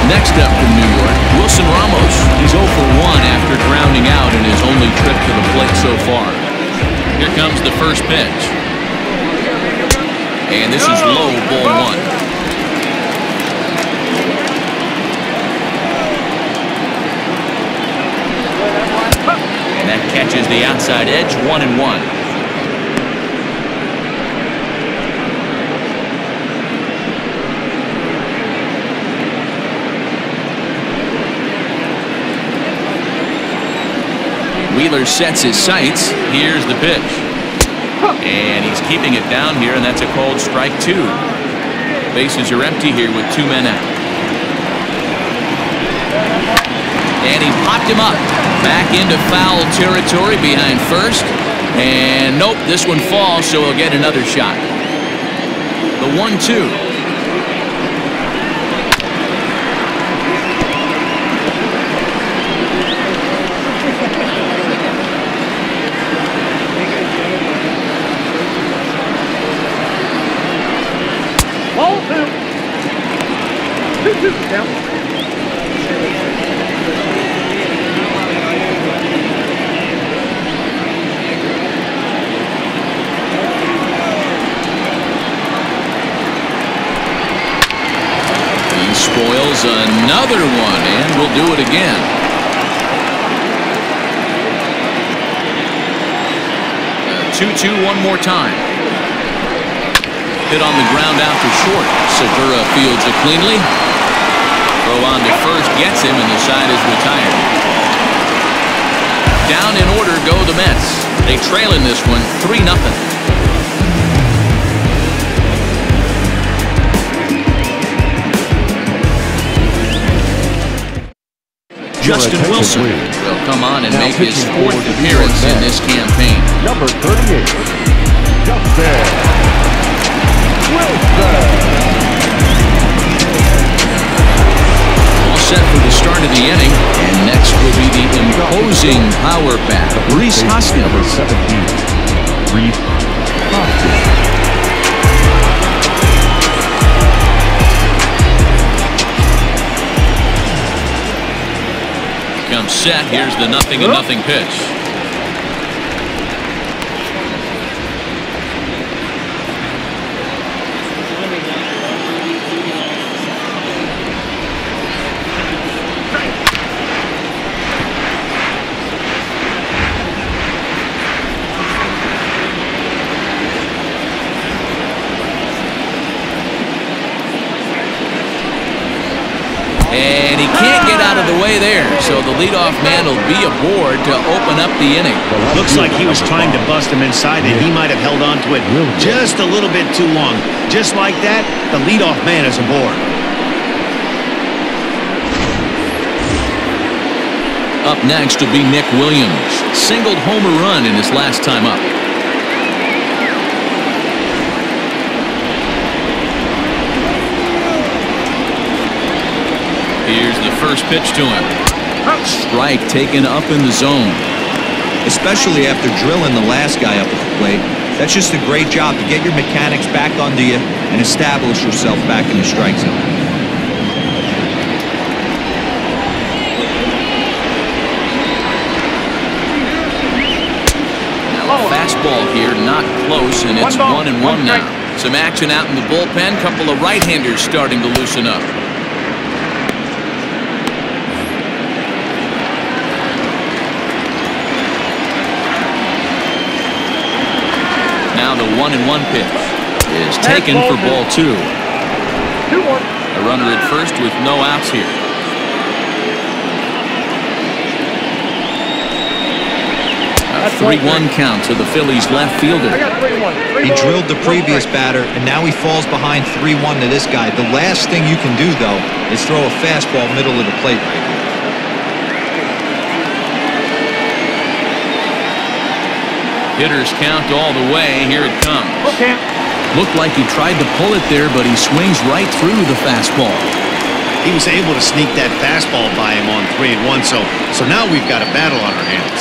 Next up from New York, Wilson Ramos. He's 0 for 1 after grounding out in his only trip to the plate so far. Here comes the first pitch. And this is low, ball one. And that catches the outside edge, one and one. Wheeler sets his sights. Here's the pitch. And he's keeping it down here, and that's a called strike two. Bases are empty here with two men out. And he popped him up. Back into foul territory behind first. And nope, this one falls, so he'll get another shot. The one-two. Ball two. Two two. He spoils another one, and will do it again. Two-two one more time. Hit on the ground to short. Segura fields it cleanly. Throw on to first gets him, and the side is retired. Down in order go the Mets. They trail in this one 3 nothing. Justin Wilson will come on and Now make his fourth for the New York appearance in this campaign. Number 38, Justin Wilson. Set for the start of the inning. And next will be the imposing power bat, Rhys Number Hoskins. 17, Rhys Hoskins. Comes set. Here's the nothing and nothing pitch. And he can't get out of the way there, so the leadoff man will be aboard to open up the inning. Looks like he was trying to bust him inside, and he might have held on to it just a little bit too long. Just like that, the leadoff man is aboard. Up next will be Nick Williams. Singled homer run in his last time up. Here's the first pitch to him. Strike taken up in the zone. especially after drilling the last guy up at the plate. That's just a great job to get your mechanics back onto you and establish yourself back in the strike zone. Now fastball here, not close, and it's One ball, one and one one now. Some action out in the bullpen. Couple of right-handers starting to loosen up. Now the one and one pitch is taken for ball two. Two one. A runner at first with no outs here. A 3-1 count to the Phillies left fielder. Three. Three He drilled the previous batter, and now he falls behind 3-1 to this guy. The last thing you can do, though, is throw a fastball middle of the plate right here. Hitters count all the way. Here it comes. Okay. Looked like he tried to pull it there, but he swings right through the fastball. He was able to sneak that fastball by him on three and one, so so now we've got a battle on our hands.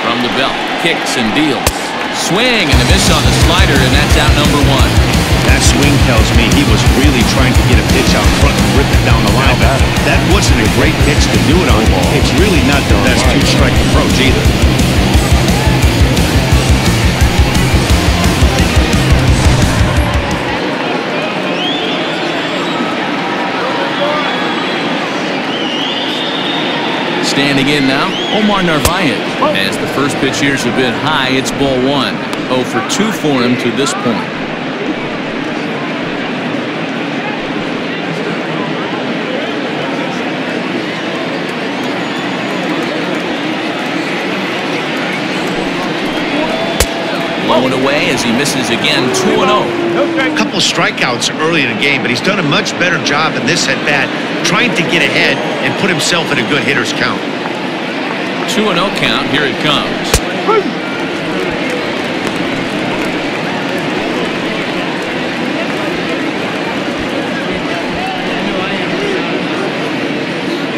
From the belt, kicks and deals. Swing and a miss on the slider, and that's out number one. That swing tells me he was really trying to get a pitch out front and rip it down the line. But that wasn't a great pitch to do it on. It's really not the best two-strike approach either. Standing in now, Omar Narvaez. Oh. As the first pitch here's a bit high, it's ball one. 0 for 2 for him to this point. As he misses again, 2 0. No. A couple strikeouts early in the game, but he's done a much better job in this at bat, trying to get ahead and put himself in a good hitter's count. 2 0 count, here it comes.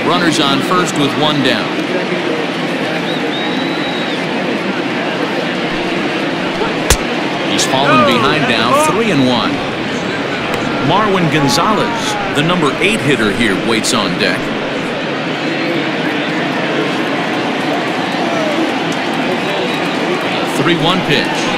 Runners on first with one down. He's fallen behind now, three and one. Marwin Gonzalez, the number eight hitter here, waits on deck. Three-one pitch.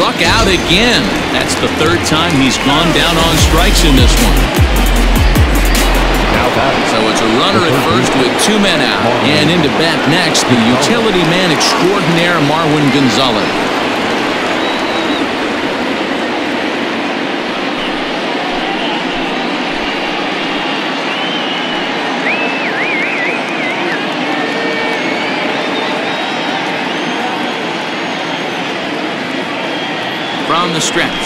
Struck out again. That's the third time he's gone down on strikes in this one. So it's a runner at first with two men out. And into bat next, the utility man extraordinaire Marwin Gonzalez. From the stretch.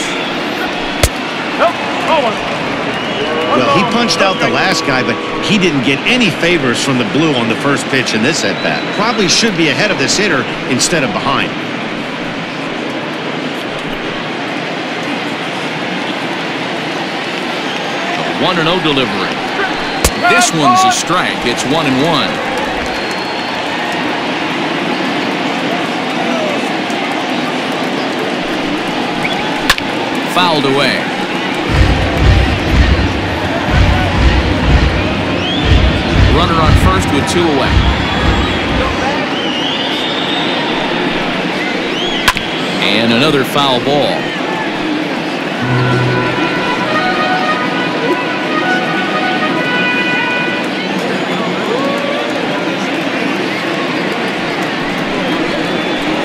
One. One Well, he punched out the last guy, but he didn't get any favors from the blue on the first pitch in this at bat. Probably should be ahead of this hitter instead of behind. A 1 0 delivery. This one's a strike. It's 1 and 1. Fouled away. Runner on first with two away. And another foul ball.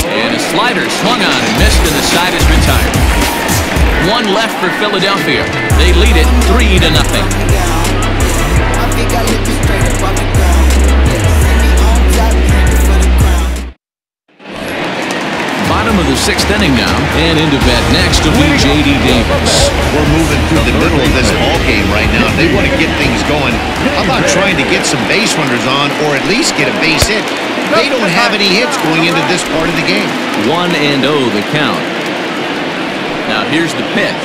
And a slider swung on and missed, and the side is retired. One left for Philadelphia. They lead it three to nothing. I think I live it straight above the ground. Yeah, see me on top, drinking for the crown. Bottom of the sixth inning now, and into bat next will be J.D. Davis. We're moving through the middle of this ball game right now. They want to get things going. How about trying to get some base runners on, or at least get a base hit? They don't have any hits going into this part of the game. One and oh the count. Now here's the pitch.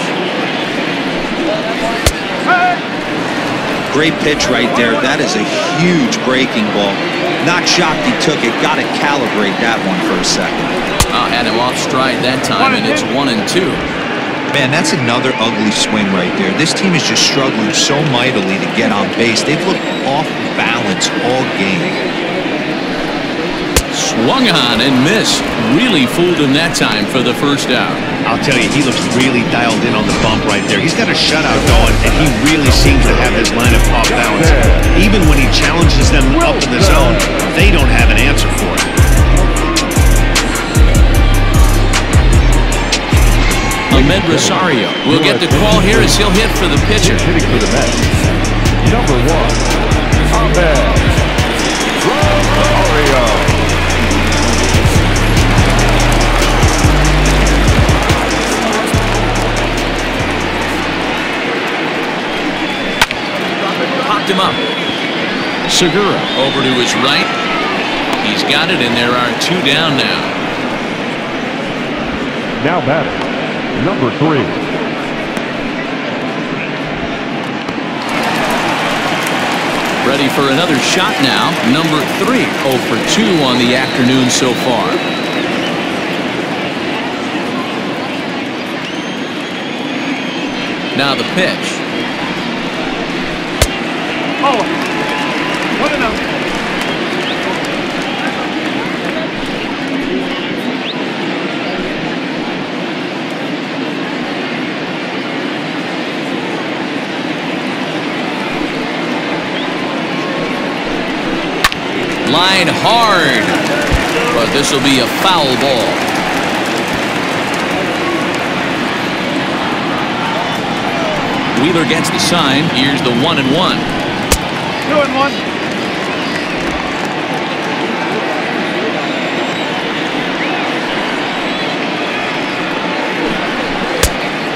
Great pitch right there. That is a huge breaking ball. Not shocked he took it. Got to calibrate that one for a second. Oh, had him off stride that time, and it's one and two. Man, that's another ugly swing right there. This team is just struggling so mightily to get on base. They've looked off balance all game. Swung on and missed. Really fooled him that time for the first out. I'll tell you, he looks really dialed in on the bump right there. He's got a shutout going, and he really seems to have his lineup off balance. Even when he challenges them up in the zone, they don't have an answer for it. Ahmed Rosario will get the call here as he'll hit for the pitcher. Hitting for the Mets. Number one, Ahmed Rosario. Him up. Segura over to his right. He's got it, and there are two down now. Now batting, number three, Ready for another shot now. Number three. 0 for 2 on the afternoon so far. Now the pitch. Oh. Out. Line hard. But this will be a foul ball. Wheeler gets the sign. Here's the one and one. Two and one.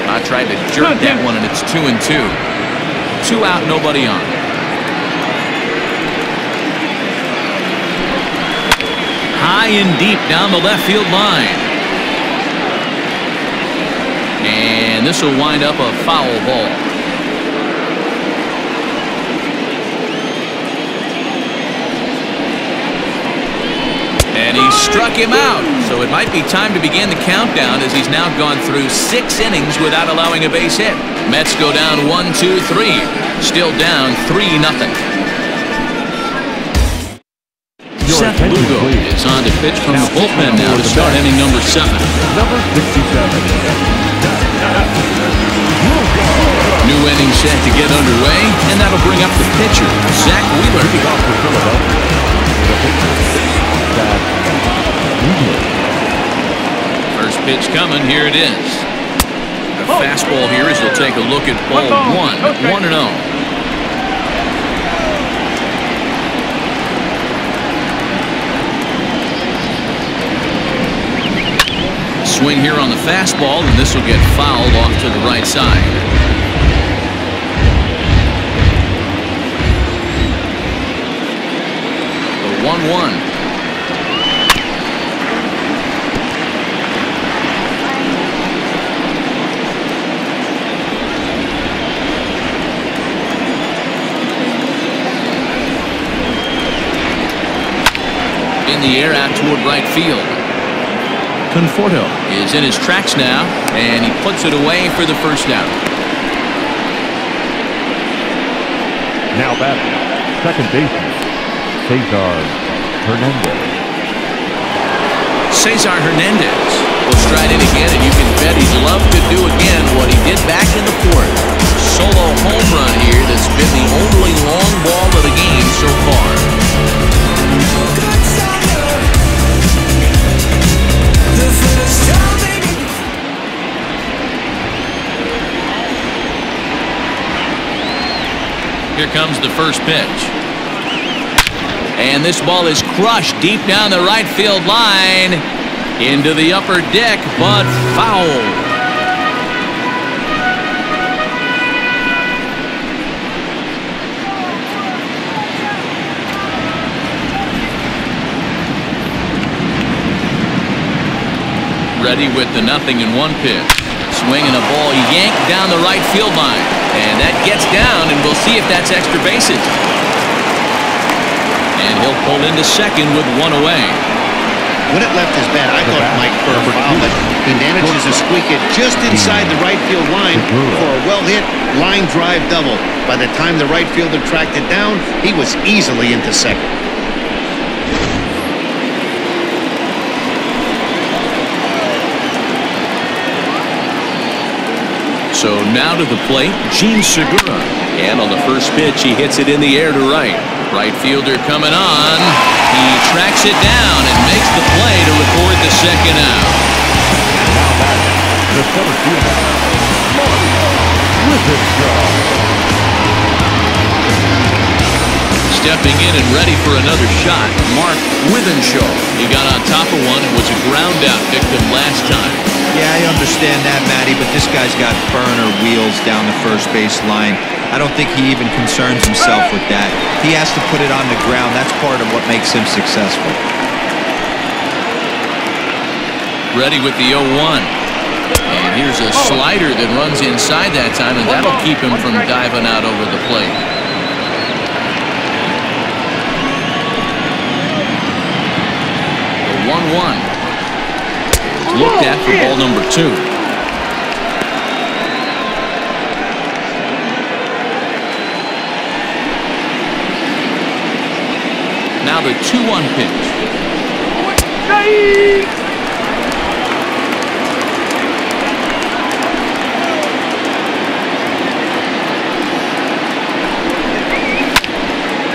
I tried to jerk that one, and it's two and two. Two out, nobody on. High and deep down the left field line. And this will wind up a foul ball. And he struck him out. So it might be time to begin the countdown as he's now gone through six innings without allowing a base hit. Mets go down one, two, three. Still down three nothing. Your Seth Lugo please. is on to pitch from Now the bullpen now to start inning number seven. number 67. New inning set to get underway, and that'll bring up the pitcher, Zack Wheeler. Leading off for Philadelphia, the pitcher, Zack Wheeler. First pitch coming, here it is. The fastball here is as he'll take a look at ball One ball, one, no strike. one and oh. Swing here on the fastball, and this will get fouled off to the right side. The one, 1 in the air out toward right field. Conforto is in his tracks now, and he puts it away for the first out. Now batting, second baseman, Cesar Hernandez. Cesar Hernandez will stride in again, and you can bet he'd love to do again what he did back in the fourth. Solo home run here that's been the only long ball of the game so far. Here comes the first pitch. And this ball is crushed deep down the right field line into the upper deck, but foul. Ready with the nothing in one pitch. Swinging a ball yanked down the right field line. And that gets down, and we'll see if that's extra bases. And he'll pull into second with one away. When it left his bat, I thought it might for a foul, but he manages to squeak it just inside the right field line for a well-hit line drive double. By the time the right fielder tracked it down, he was easily into second. So now to the plate, Jean Segura. And on the first pitch, he hits it in the air to right. Right fielder coming on. He tracks it down and makes the play to record the second out. Now back, the fielder, Mark Whippenshaw. Stepping in and ready for another shot, Mark Withenshaw. He got on top of one and was a ground out victim last time. Yeah, I understand that, Matty, but this guy's got burner wheels down the first base line. I don't think he even concerns himself with that. He has to put it on the ground. That's part of what makes him successful. Ready with the 0-1. And here's a slider that runs inside that time, and that'll keep him from diving out over the plate. The 1-1. Looked at for ball number two. Now the 2-1 pitch.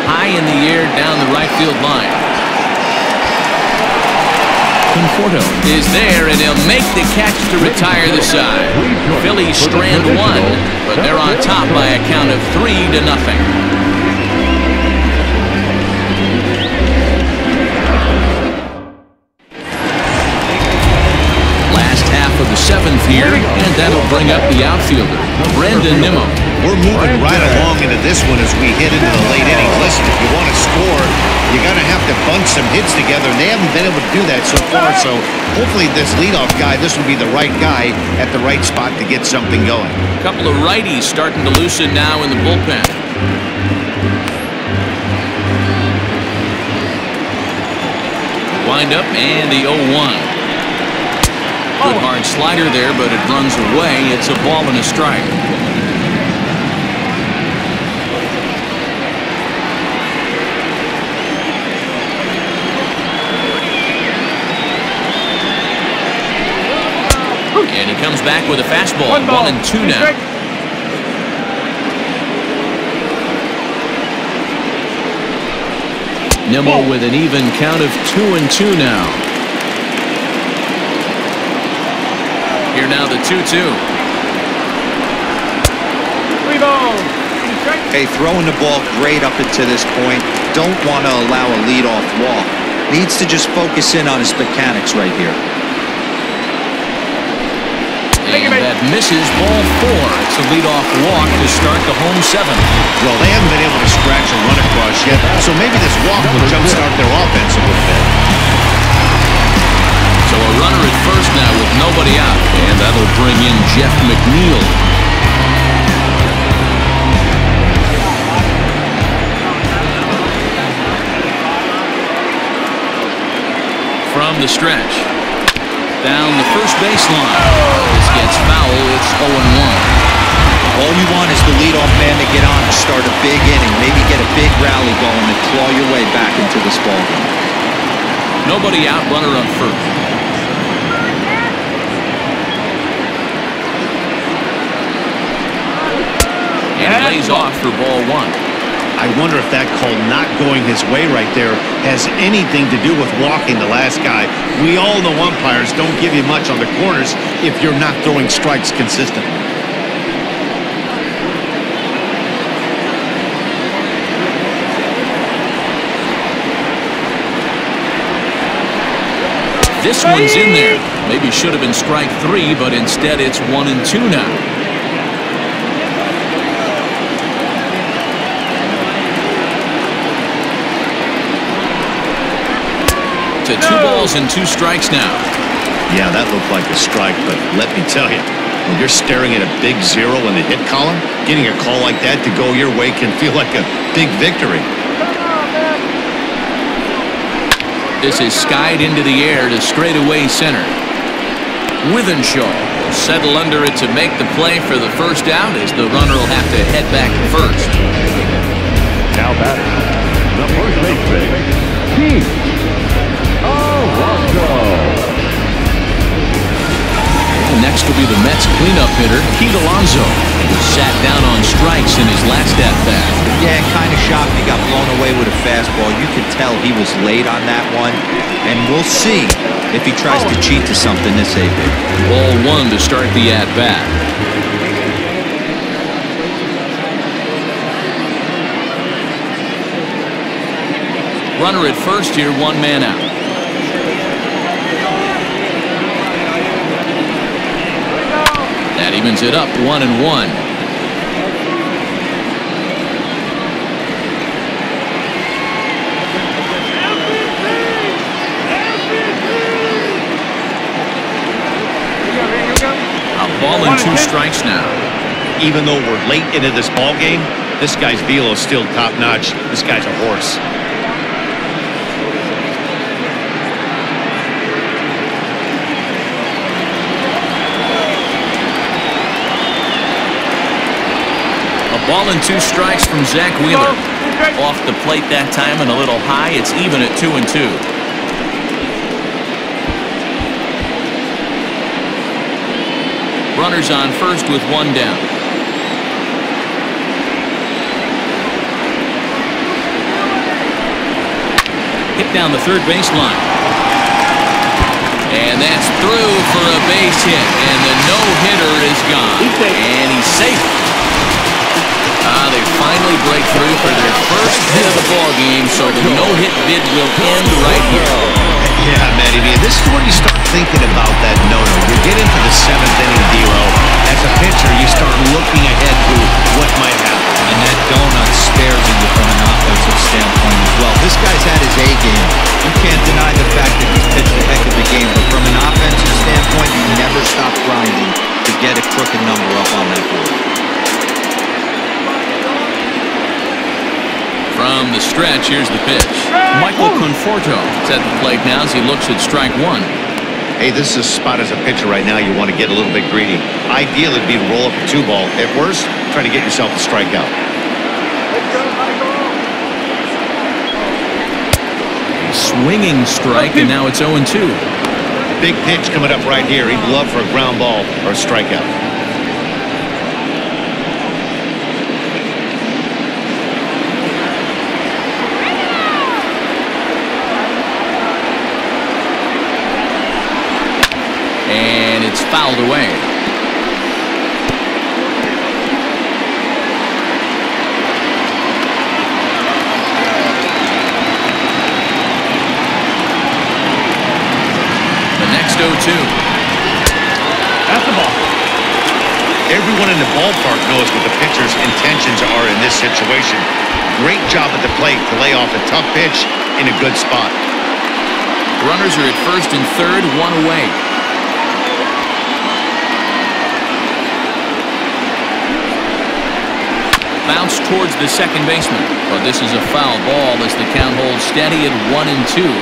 High in the air down the right field line. Conforto is there, and he'll make the catch to retire the side. Phillies strand one, but they're on top by a count of three to nothing. Last half of the seventh here, and that'll bring up the outfielder, Brandon Nimmo. We're moving right along into this one as we hit into the late innings. Listen, if you want to score, you got to have to bunch some hits together, and they haven't been able to do that so far. So hopefully this leadoff guy, this will be the right guy at the right spot to get something going. A couple of righties starting to loosen now in the bullpen. Wind up and the 0-1. Good hard slider there, but it runs away. It's a ball and a strike. And he comes back with a fastball. One ball. One and two Two now. strikes. Nimmo with an even count of two and two now. Here now the 2-2. Three balls. Two strikes. Hey, throwing the ball great up until this point. Don't want to allow a leadoff walk. Needs to just focus in on his mechanics right here. And that misses ball four. It's a leadoff walk to start the home seven. Well, they haven't been able to scratch a run across yet, so maybe this walk will jumpstart their offense a little bit. So a runner at first now with nobody out. And that'll bring in Jeff McNeil. From the stretch. Down the first baseline. Gets foul. It's 0-1. All you want is the leadoff man to get on and start a big inning, maybe get a big rally going and claw your way back into this ballgame. Nobody out. Runner on first. And lays off for ball one. I wonder if that call not going his way right there has anything to do with walking the last guy. We all know umpires don't give you much on the corners if you're not throwing strikes consistently. This one's in there. Maybe should have been strike three, but instead it's one and two now. To two balls and two strikes now. Yeah, that looked like a strike, but let me tell you, when you're staring at a big zero in the hit column, getting a call like that to go your way can feel like a big victory. This is skied into the air to straightaway center. Withenshaw will settle under it to make the play for the first out as the runner will have to head back first. Now batter, the first baseman, Keith next will be the Mets cleanup hitter, Pete Alonso, who sat down on strikes in his last at-bat. Yeah, kind of shocked he got blown away with a fastball. You could tell he was late on that one. And we'll see if he tries to cheat to something this AB. Ball one to start the at-bat. Runner at first here, one man out. That evens it up, one and one. A ball and two strikes now. Even though we're late into this ball game, this guy's velo is still top notch. This guy's a horse. Ball and two strikes from Zack Wheeler. Off the plate that time and a little high. It's even at two and two. Runners on first with one down. Hit down the third baseline. And that's through for a base hit. And the no-hitter is gone. And he's safe. Ah, they finally break through for their first hit of the ball game, so the no-hit bid will end right here. Yeah, Matty V. This is where you start thinking about that no-no. You get into the seventh inning, D'Lo. As a pitcher, you start looking ahead to what might happen. And that donut spares you from an offensive standpoint as well. This guy's had his A game. You can't deny the fact that he's pitched a heck of a game, but from an offensive standpoint, he never stopped grinding to get a crooked number up on that board. From the stretch, here's the pitch. Michael Conforto is at the plate now as he looks at strike one. Hey, this is a spot as a pitcher right now. You want to get a little bit greedy. Ideal would be to roll up a two ball. At worst, try to get yourself a strikeout. Swinging strike, and now it's 0 2. Big pitch coming up right here. He'd love for a ground ball or a strikeout. And it's fouled away. The next 0 2. That's the ball. Everyone in the ballpark knows what the pitcher's intentions are in this situation. Great job at the plate to lay off a tough pitch in a good spot. Runners are at first and third, one away. Bounce towards the second baseman, but this is a foul ball as the count holds steady at one and two.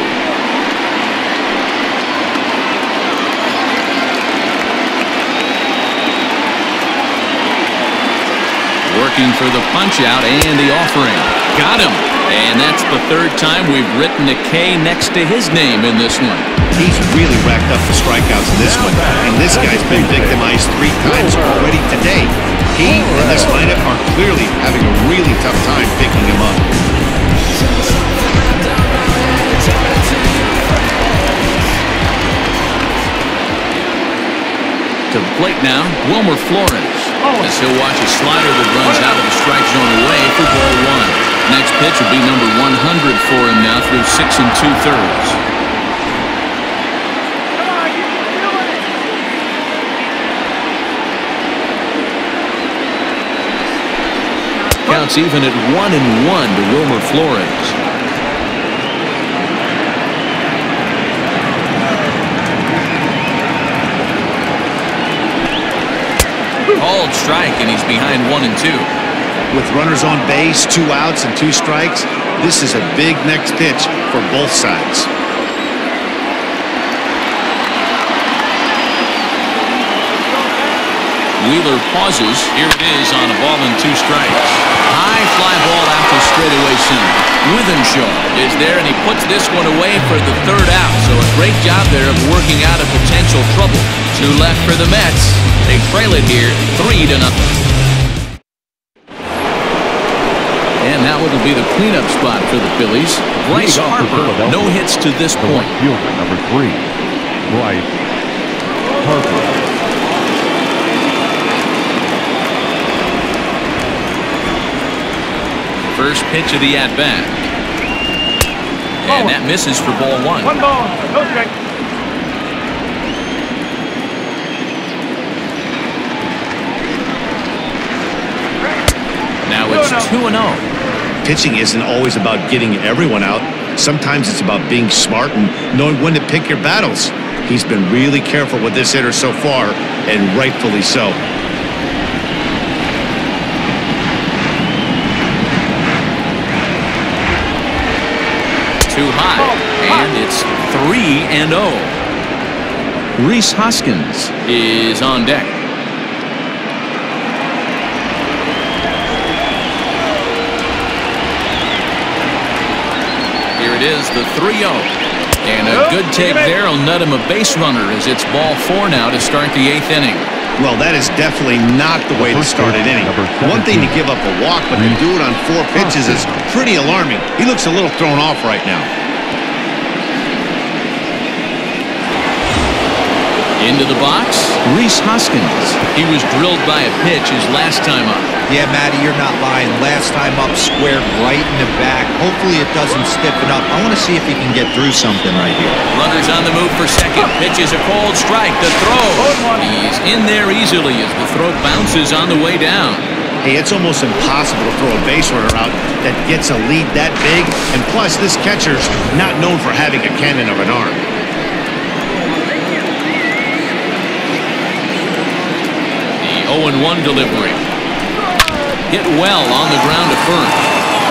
Working for the punch out and the offering. Got him. And that's the third time we've written a K next to his name in this one. He's really racked up the strikeouts in this one, and this guy's been victimized three times already today. He and this lineup are clearly having a really tough time picking him up. To the plate now, Wilmer Flores. As he'll watch a slider that runs out of the strike zone away for ball one. Next pitch will be number 100 for him now through six and two thirds. Counts even at one and one to Wilmer Flores. Called strike, and he's behind one and two. With runners on base, two outs, and two strikes, this is a big next pitch for both sides. Wheeler pauses. Here it is on a ball and two strikes. High fly ball out to straightaway center. Withenshaw is there, and he puts this one away for the third out. So a great job there of working out a potential trouble. Two left for the Mets. They trail it here, three to nothing. And now it'll be the cleanup spot for the Phillies. Bryce Leading off for Harper, no hits to this point. fielder, number three, Bryce Harper. First pitch of the at-bat. And that misses for ball one. One ball, no strike. Now it's 2 and 0. Pitching isn't always about getting everyone out. Sometimes it's about being smart and knowing when to pick your battles. He's been really careful with this hitter so far, and rightfully so. Too high. And it's 3 and 0. Rhys Hoskins is on deck. Here it is, the 3-0. And a good take there will nut him a base runner as it's ball four now to start the eighth inning. Well, that is definitely not the way to start an inning. One thing to give up a walk, but to do it on four pitches is pretty alarming. He looks a little thrown off right now. Into the box, Rhys Hoskins. He was drilled by a pitch his last time up. Yeah, Matty, you're not lying. Last time up, squared right in the back. Hopefully it doesn't stiffen up. I want to see if he can get through something right here. Runners on the move for second. Pitches a cold strike. The throw. He's in there easily as the throw bounces on the way down. Hey, it's almost impossible to throw a base runner out that gets a lead that big. And plus, this catcher's not known for having a cannon of an arm. 0-1 delivery. Hit well on the ground to first.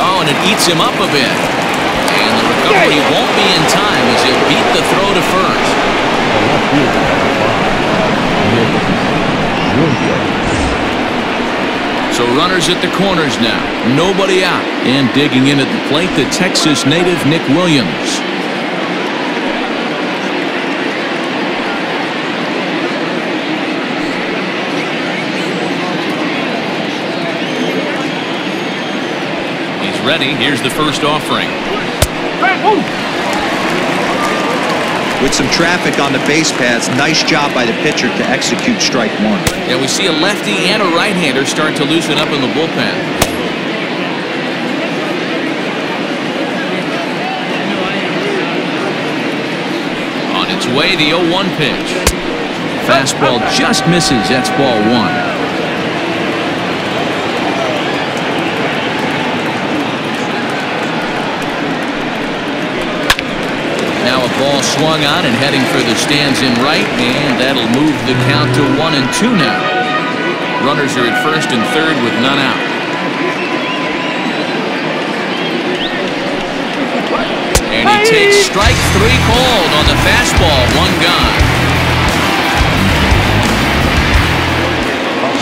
Oh, and it eats him up a bit. And the recovery won't be in time as he'll beat the throw to first. The left fielder, number five, Nick Williams. So runners at the corners now. Nobody out. And digging in at the plate, the Texas native Nick Williams. Ready. Here's the first offering. With some traffic on the base paths, nice job by the pitcher to execute strike one. Yeah, we see a lefty and a right-hander start to loosen up in the bullpen. On its way, the 0-1 pitch. Fastball just misses. That's ball one. Now a ball swung on and heading for the stands in right, and that'll move the count to one and two now. Runners are at first and third with none out. And he takes strike three called on the fastball, one gone.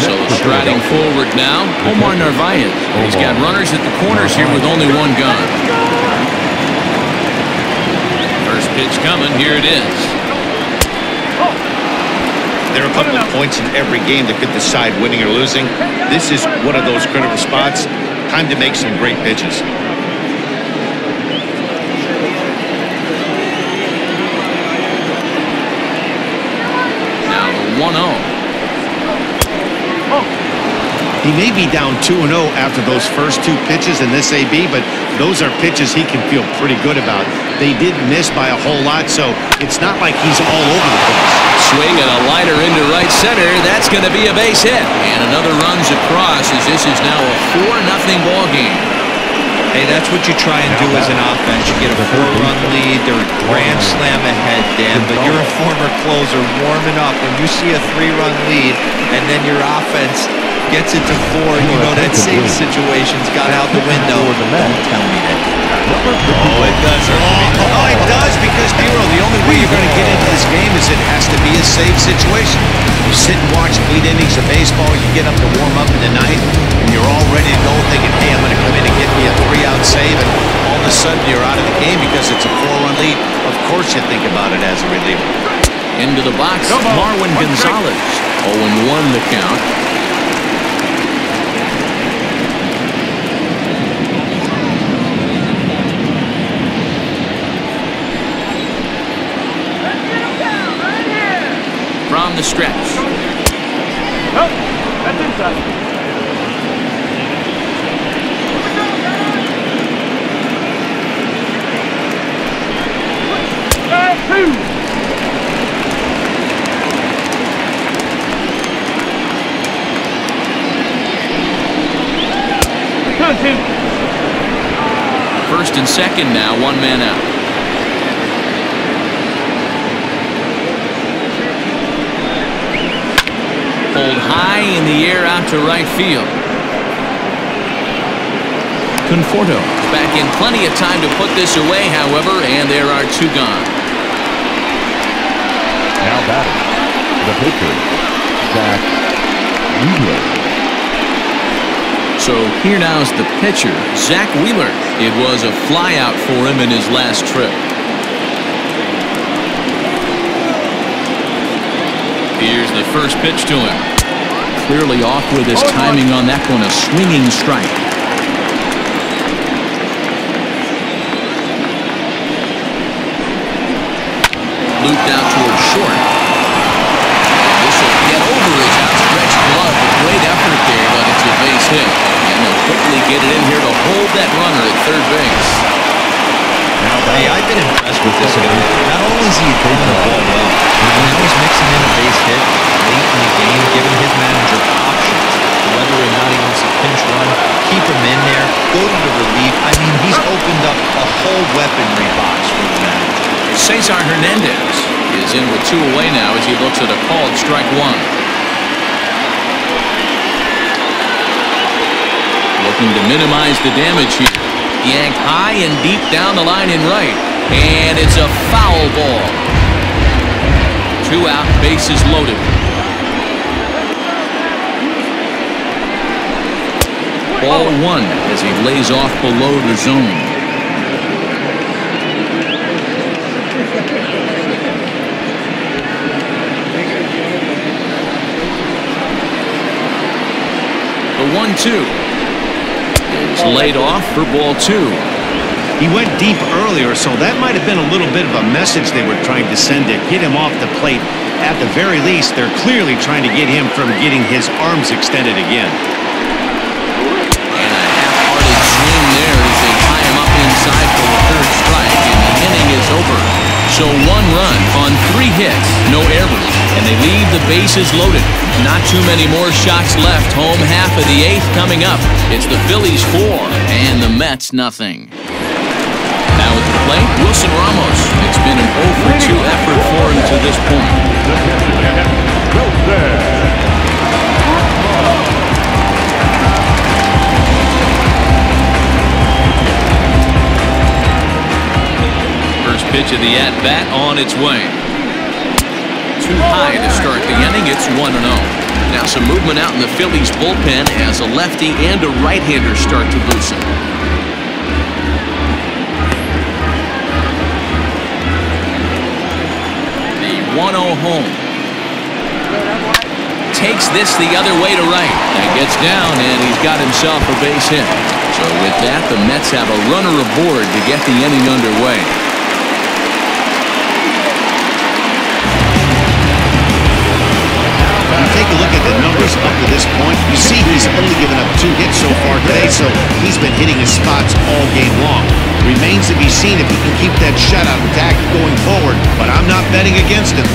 So striding forward now, Omar Narvaez. He's got runners at the corners here with only one gun. Pitch coming, here it is. There are a couple of points in every game that could decide winning or losing. This is one of those critical spots. Time to make some great pitches. Now the 1-0. He may be down 2-0 after those first two pitches in this AB, but those are pitches he can feel pretty good about. They did miss by a whole lot, so it's not like he's all over the place. Swing and a liner into right center. That's going to be a base hit. And another runs across as this is now a 4-0 ball game. Hey, that's what you try and do as an offense. You get a four-run lead, they're a grand slam ahead, Dan, but you're a former closer warming up. When you see a three-run lead and then your offense gets it to four, you know that save situation's got out the window. Don't tell me that. Oh, it does. Oh, oh, it does because, Bureau, the only way you're going to get into this game is it has to be a safe situation. You sit and watch eight innings of baseball, you get up to warm up in the ninth, and you're all ready to go thinking, hey, I'm going to come in and get me a three-out save, and all of a a sudden you're out of the game because it's a four-run lead, of course you think about it as a reliever. Into the box, Marwin Gonzalez. 0-1 the count. From the stretch. Oh, that's inside. Two. First and second now, one man out. Pulled high in the air out to right field. Conforto back in plenty of time to put this away, however, and there are two gone. Now batting, the pitcher, Zack Wheeler. So here now is the pitcher, Zack Wheeler. It was a flyout for him in his last trip. Here's the first pitch to him. Clearly off with his oh, timing on that one, a swinging strike. Looped out towards short. This will get over his outstretched glove. Great effort there, but it's a base hit And he'll quickly get it in here to hold that runner at third base. Hey, I've been impressed with this guy. Not only is he throwing the ball well, but now he's mixing in a base hit late in the game, giving his manager options. Whether or not he wants to pinch run, keep him in there, go to the relief. I mean, he's opened up a whole weaponry box for the manager. Cesar Hernandez is in with two away now as he looks at a called strike one. looking to minimize the damage here. Yanked high and deep down the line in right. And it's a foul ball. Two out, bases loaded. Ball one as he lays off below the zone. The one-two is laid off for ball two. He went deep earlier, so that might have been a little bit of a message they were trying to send to get him off the plate. At the very least, they're clearly trying to get him from getting his arms extended again. And a half-hearted swing there as they tie him up inside for the third strike, and the inning is over. So one run on three hits, no errors, and they leave the bases loaded. Not too many more shots left. Home half of the eighth coming up. It's the Phillies four and the Mets nothing. Now at the plate, Wilson Ramos. It's been an 0 for 2 effort for him to this point. First pitch of the at-bat on its way too high to start the inning. It's 1-0. Now some movement out in the Phillies bullpen as a lefty and a right-hander start to loosen. The 1-0 home. Takes this the other way to right. And gets down, and he's got himself a base hit. So with that, the Mets have a runner aboard to get the inning underway. Take a look at the numbers up to this point, you see he's only given up two hits so far today, so he's been hitting his spots all game long. Remains to be seen if he can keep that shutout intact going forward, but I'm not betting against him.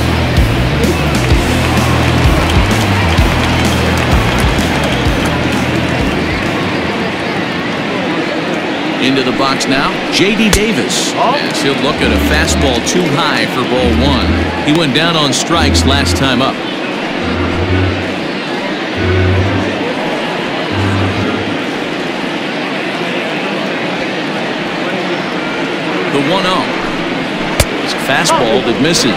Into the box now, J.D. Davis. Oh. As he'll look at a fastball too high for ball one. He went down on strikes last time up. The 1 0. It's a fastball that misses.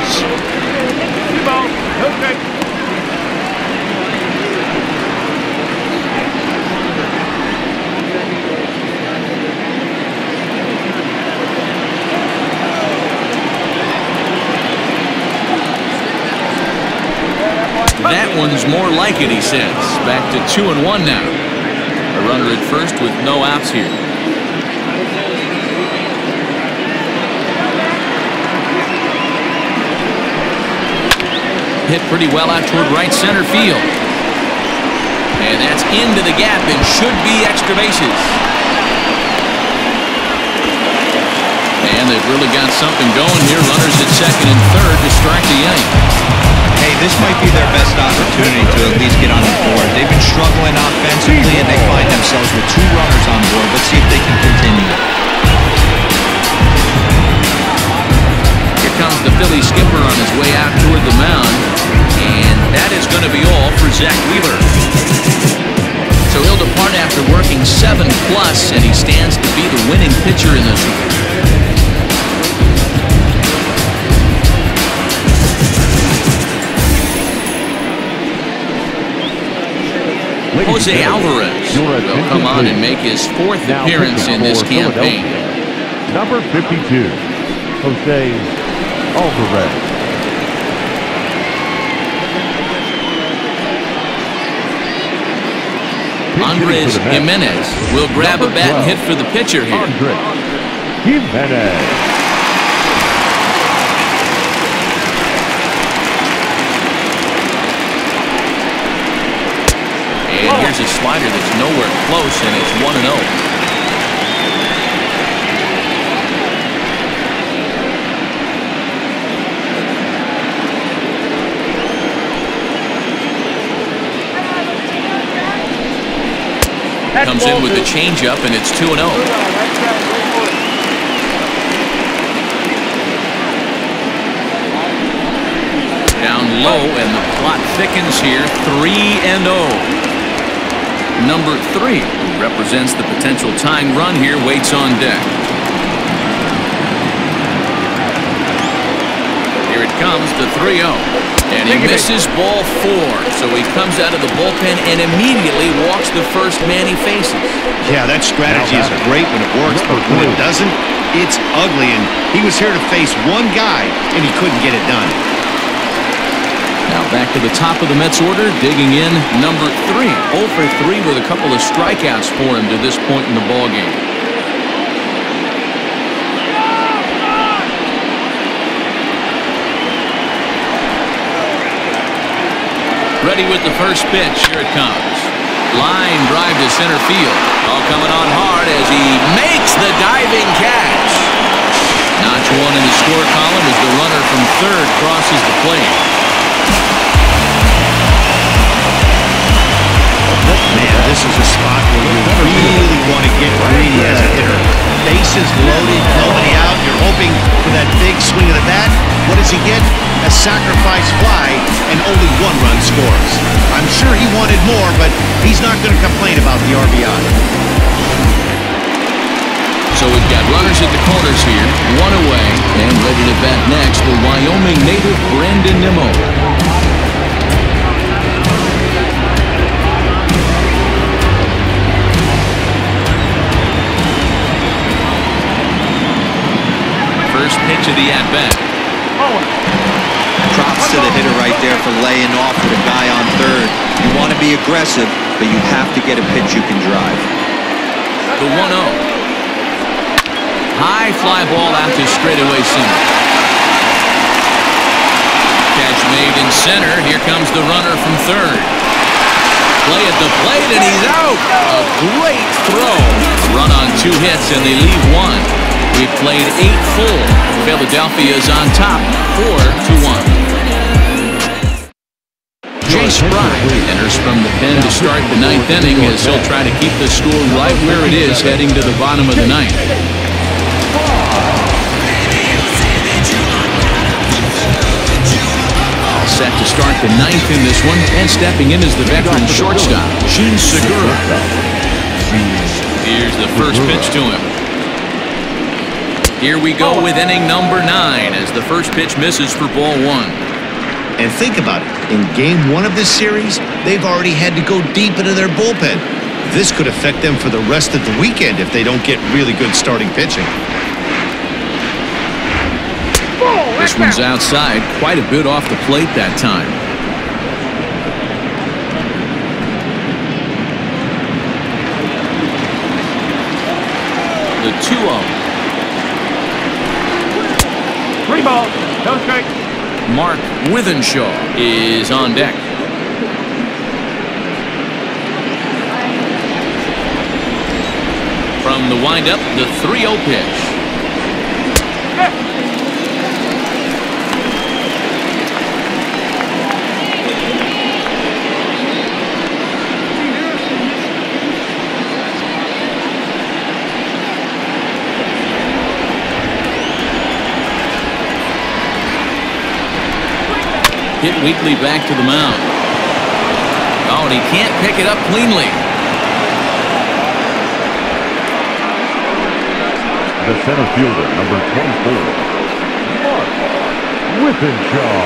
That one's more like it, he says. Back to 2 and 1 now. A runner at first with no outs here. Hit pretty well out toward right center field. And that's into the gap and should be extra bases. And they've really got something going here. Runners at second and third to start the inning. Hey, this might be their best opportunity to at least get on the board. They've been struggling offensively, and they find themselves with two runners on board. Let's see if they can continue. Here comes the Philly skipper on his way out toward the mound. And that is going to be all for Zack Wheeler. So he'll depart after working seven plus, and he stands to be the winning pitcher in this one. Jose Alvarez will come on and make his fourth appearance in this campaign. Number 52, Jose Alvarez. Pitch hitting Andres for the Mets, Gimenez will grab a bat and hit for the pitcher here. Andres Gimenez. And here's a slider that's nowhere close, and it's 1 Comes in with the changeup, and it's 2 and oh. 0. Down low, and the plot thickens here. 3 and 0. Number three, who represents the potential tying run here, waits on deck. Here it comes, the 3 0. And he misses ball four. So he comes out of the bullpen and immediately walks the first man he faces. Yeah, that strategy is great when it works, but when it doesn't, it's ugly. And he was here to face one guy, and he couldn't get it done. Now back to the top of the Mets order, digging in number three. 0 for 3 with a couple of strikeouts for him to this point in the ballgame. Ready with the first pitch. Here it comes. Line drive to center field. All coming on hard as he makes the diving catch. Notch one in the score column as the runner from third crosses the plate. Man, this is a spot where you really want to get greedy as a hitter. Bases loaded, nobody out. You're hoping for that big swing of the bat. What does he get? A sacrifice fly, and only one run scores. I'm sure he wanted more, but he's not going to complain about the RBI. So we've got runners at the corners here, one away, and ready to bat next, the Wyoming native Brandon Nimmo. Of the at-bat. Props to the hitter right there for laying off with a guy on third. You want to be aggressive, but you have to get a pitch you can drive. The 1-0. High fly ball out to straightaway center. Catch made in center. Here comes the runner from third. Play at the plate, and he's out. A great throw. Run on two hits, and they leave one. We've played eight full. Philadelphia is on top, four to one. Chase Fry enters from the pen to start the ninth inning as he'll try to keep the score right where it is heading to the bottom of the ninth. All set to start the ninth in this one, and stepping in is the veteran shortstop, Jean Segura. Here's the first pitch to him. Here we go with inning number nine as the first pitch misses for ball one. And think about it. In game one of this series, they've already had to go deep into their bullpen. This could affect them for the rest of the weekend if they don't get really good starting pitching. This one's outside quite a bit off the plate that time. The 2 0 Three balls. No. Mark Withenshaw is on deck. From the windup, the 3-0 pitch. Hit Wheatley back to the mound. Oh, and he can't pick it up cleanly. The center fielder, number 24, Mark Withenshaw.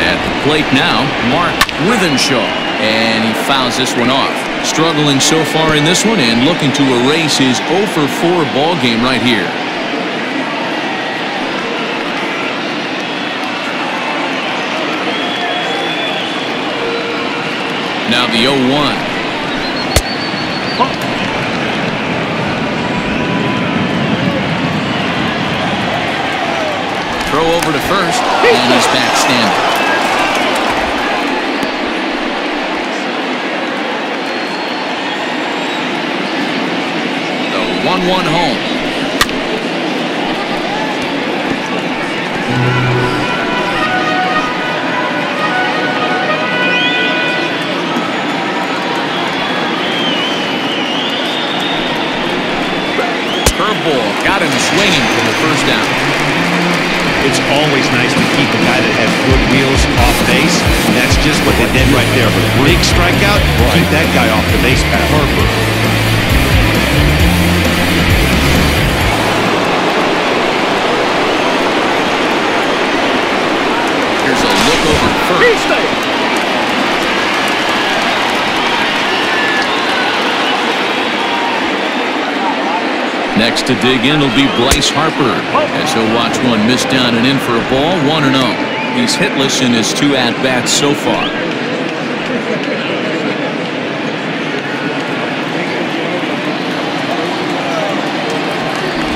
At the plate now, Mark Withenshaw. And he fouls this one off. Struggling so far in this one and looking to erase his 0 for 4 ball game right here. Now the 0-1. Throw over to first, and he's back standing. The 1-1 home. Swinging for the first down. It's always nice to keep a guy that has good wheels off base. That's just what they did right there. But big strikeout, keep that guy off the base path. Harper. Here's a look over first. Next to dig in will be Bryce Harper as he'll watch one miss down and in for a ball 1 0. He's hitless in his two at bats so far.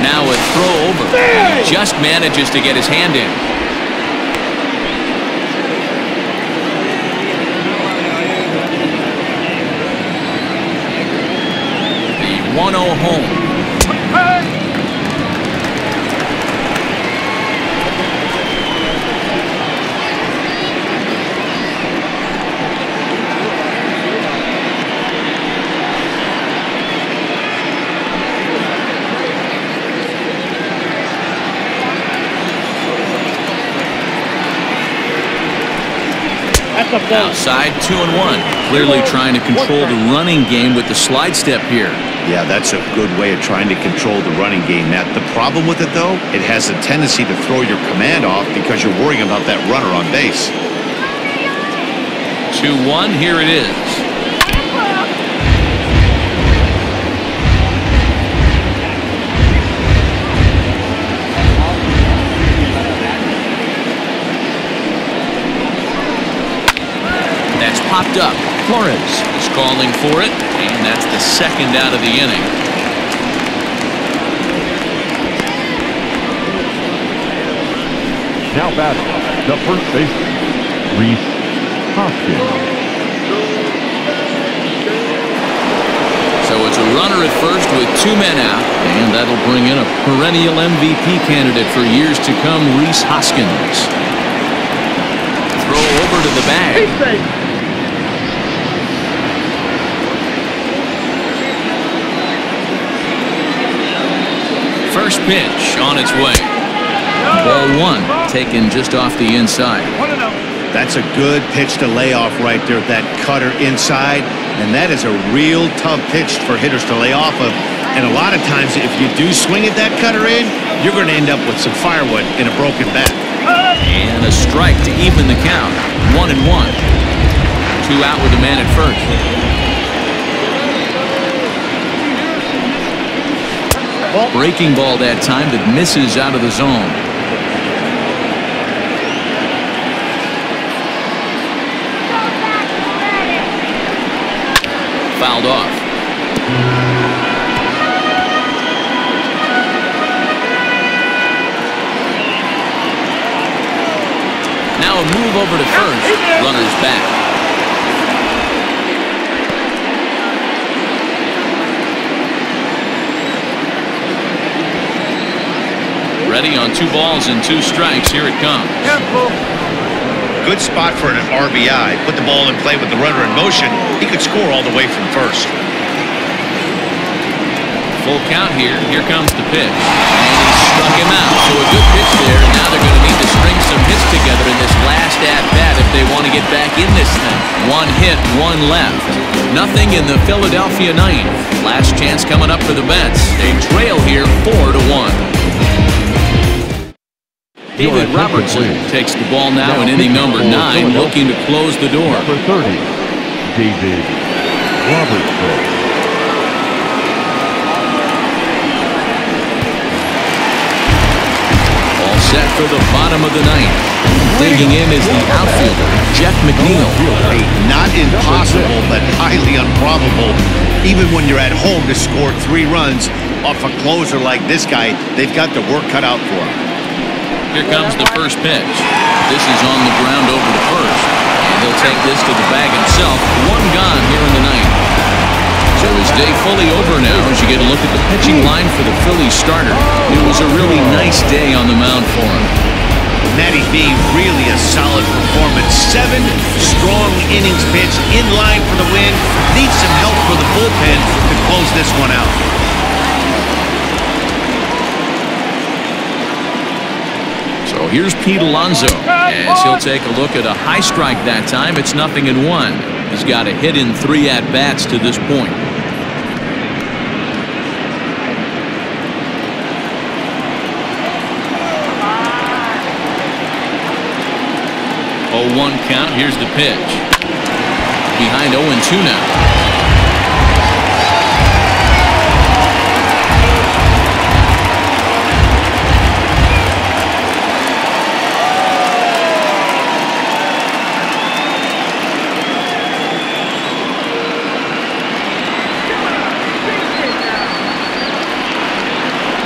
Now a throw over. He just manages to get his hand in. The 1 0 home. Outside, two and one. Clearly trying to control the running game with the slide step here. Yeah, that's a good way of trying to control the running game, Matt. The problem with it, though, it has a tendency to throw your command off because you're worrying about that runner on base. 2-1, here it is. Popped up. Flores is calling for it, and that's the second out of the inning. Now batting, the first baseman, Rhys Hoskins. So it's a runner at first with two men out, and that'll bring in a perennial MVP candidate for years to come, Rhys Hoskins. Throw over to the bag. First pitch on its way. Ball one, taken just off the inside. One and out. That's a good pitch to lay off right there, that cutter inside. And that is a real tough pitch for hitters to lay off of. And a lot of times, if you do swing at that cutter in, you're going to end up with some firewood in a broken bat. And a strike to even the count. One and one. Two out with a man at first. ball. Breaking ball that time that misses out of the zone. Fouled off. Now a move over to first. Runners back. On two balls and two strikes. Here it comes. Good spot for an RBI. Put the ball in play with the runner in motion. He could score all the way from first. Full count here. Here comes the pitch. And he struck him out. So a good pitch there. And now they're going to need to string some hits together in this last at-bat if they want to get back in this thing. One hit, one left. Nothing in the Philadelphia ninth. Last chance coming up for the Mets. They trail here four to one. David Robertson takes the ball now in inning number nine, looking to close the door. Number 30, David Robertson. All set for the bottom of the ninth. Digging in is the outfielder, Jeff McNeil. Hey, not impossible, but highly improbable. Even when you're at home to score three runs off a closer like this guy, they've got the work cut out for him. Here comes the first pitch. This is on the ground over to first. And he'll take this to the bag himself. One gone here in the ninth. So his day fully over now as you get a look at the pitching line for the Phillies starter. It was a really nice day on the mound for him. Matty B, really a solid performance. Seven strong innings pitched, in line for the win. Needs some help for the bullpen to close this one out. Here's Pete Alonso as he'll take a look at a high strike that time. It's nothing in one. He's got a hit in three at-bats to this point. Oh, one count. Here's the pitch. Behind 0-2 now.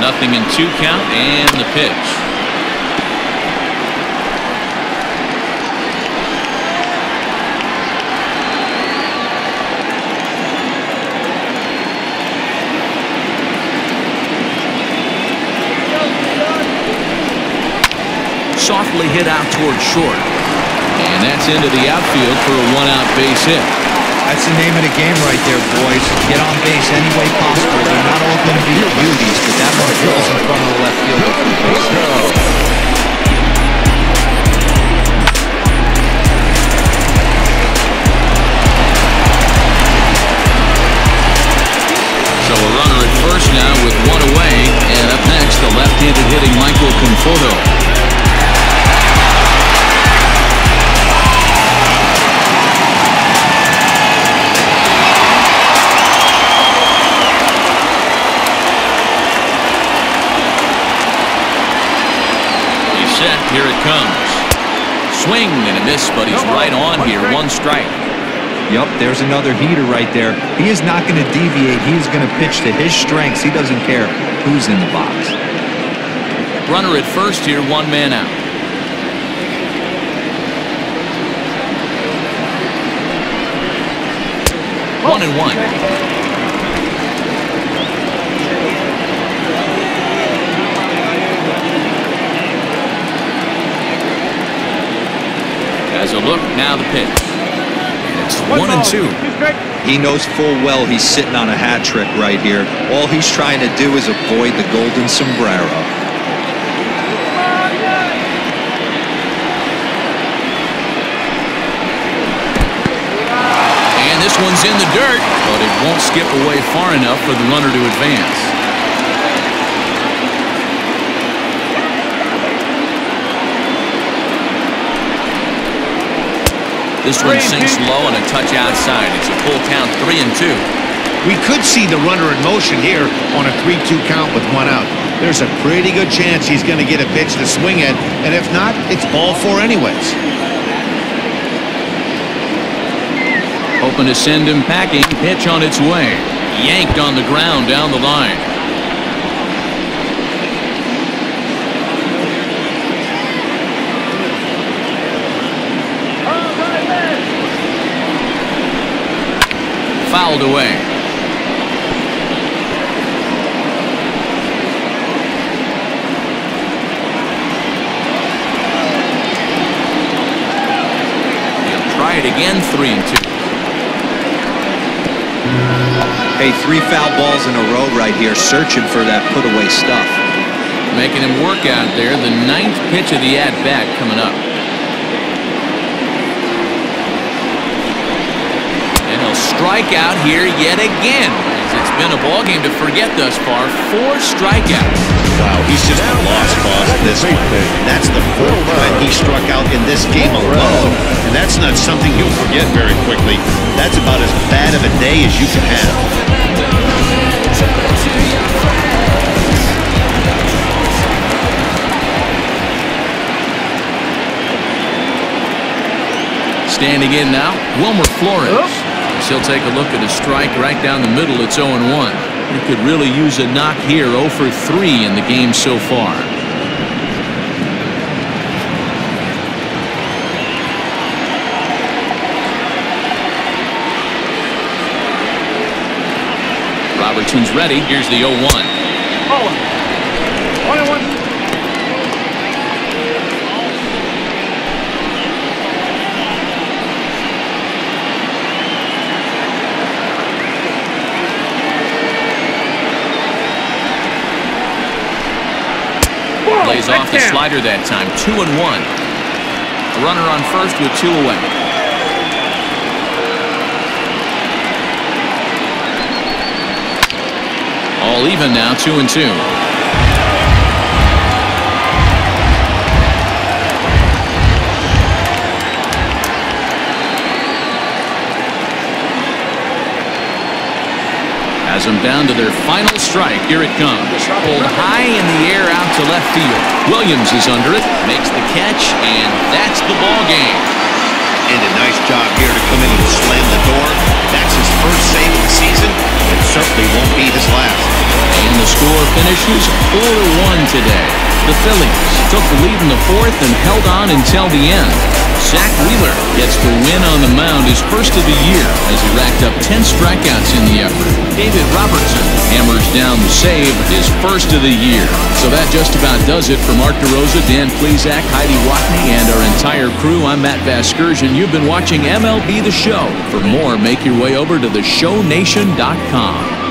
Nothing in two count and the pitch. Softly hit out towards short. And that's into the outfield for a one-out base hit. That's the name of the game right there, boys. Get on base any way possible. They're not all going to be beauties, but that one fills in front of the left fielder for the base. So a runner at first now with one away. And up next, the left-handed hitting Michael Conforto. Set. Here it comes. Swing and a miss, but he's right on here. One strike. Yup, there's another heater right there. He is not going to deviate. He is going to pitch to his strengths. He doesn't care who's in the box. Runner at first here, one man out. One and one. As a look, now the pitch. It's one and two. He knows full well he's sitting on a hat trick right here. All he's trying to do is avoid the golden sombrero. And this one's in the dirt, but it won't skip away far enough for the runner to advance. This one sinks low and a touch outside. It's a full count, three and two. We could see the runner in motion here on a 3-2 count with one out. There's a pretty good chance he's going to get a pitch to swing at, and if not, it's ball four anyways. Hoping to send him packing. Pitch on its way. Yanked on the ground down the line. Fouled away. He'll try it again, three and two. Hey, three foul balls in a row right here, searching for that put away stuff. Making him work out there. The ninth pitch of the at bat coming up. And he'll strike out here yet again. It's been a ball game to forget thus far. Four strikeouts. Wow, he's just a lost cause at this one. That's the fourth time he struck out in this game alone. And that's not something you'll forget very quickly. That's about as bad of a day as you can have. Standing in now, Wilmer Flores. He'll take a look at a strike right down the middle. It's 0-1. He could really use a knock here. 0 for 3 in the game so far. Robertson's ready. Here's the 0-1. Oh. One and one. Whoa, Lays off the slider that time. Two and one. A runner on first with two away. All even now, two and two. Has them down to their final strike. Here it comes. Pulled high in the air out to left field. Williams is under it, makes the catch, and that's the ball game. And a nice job here to come in and slam the door. That's his first save of the season. It certainly won't be his last. And the score finishes 4-1 today. The Phillies took the lead in the fourth and held on until the end. Zack Wheeler gets the win on the mound, his first of the year, as he racked up 10 strikeouts in the effort. David Robertson hammers down the save, his first of the year. So that just about does it for Mark DeRosa, Dan Plesac, Heidi Watney, and our entire crew. I'm Matt Vasgersian. You've been watching MLB The Show. For more, make your way over to theshownation.com.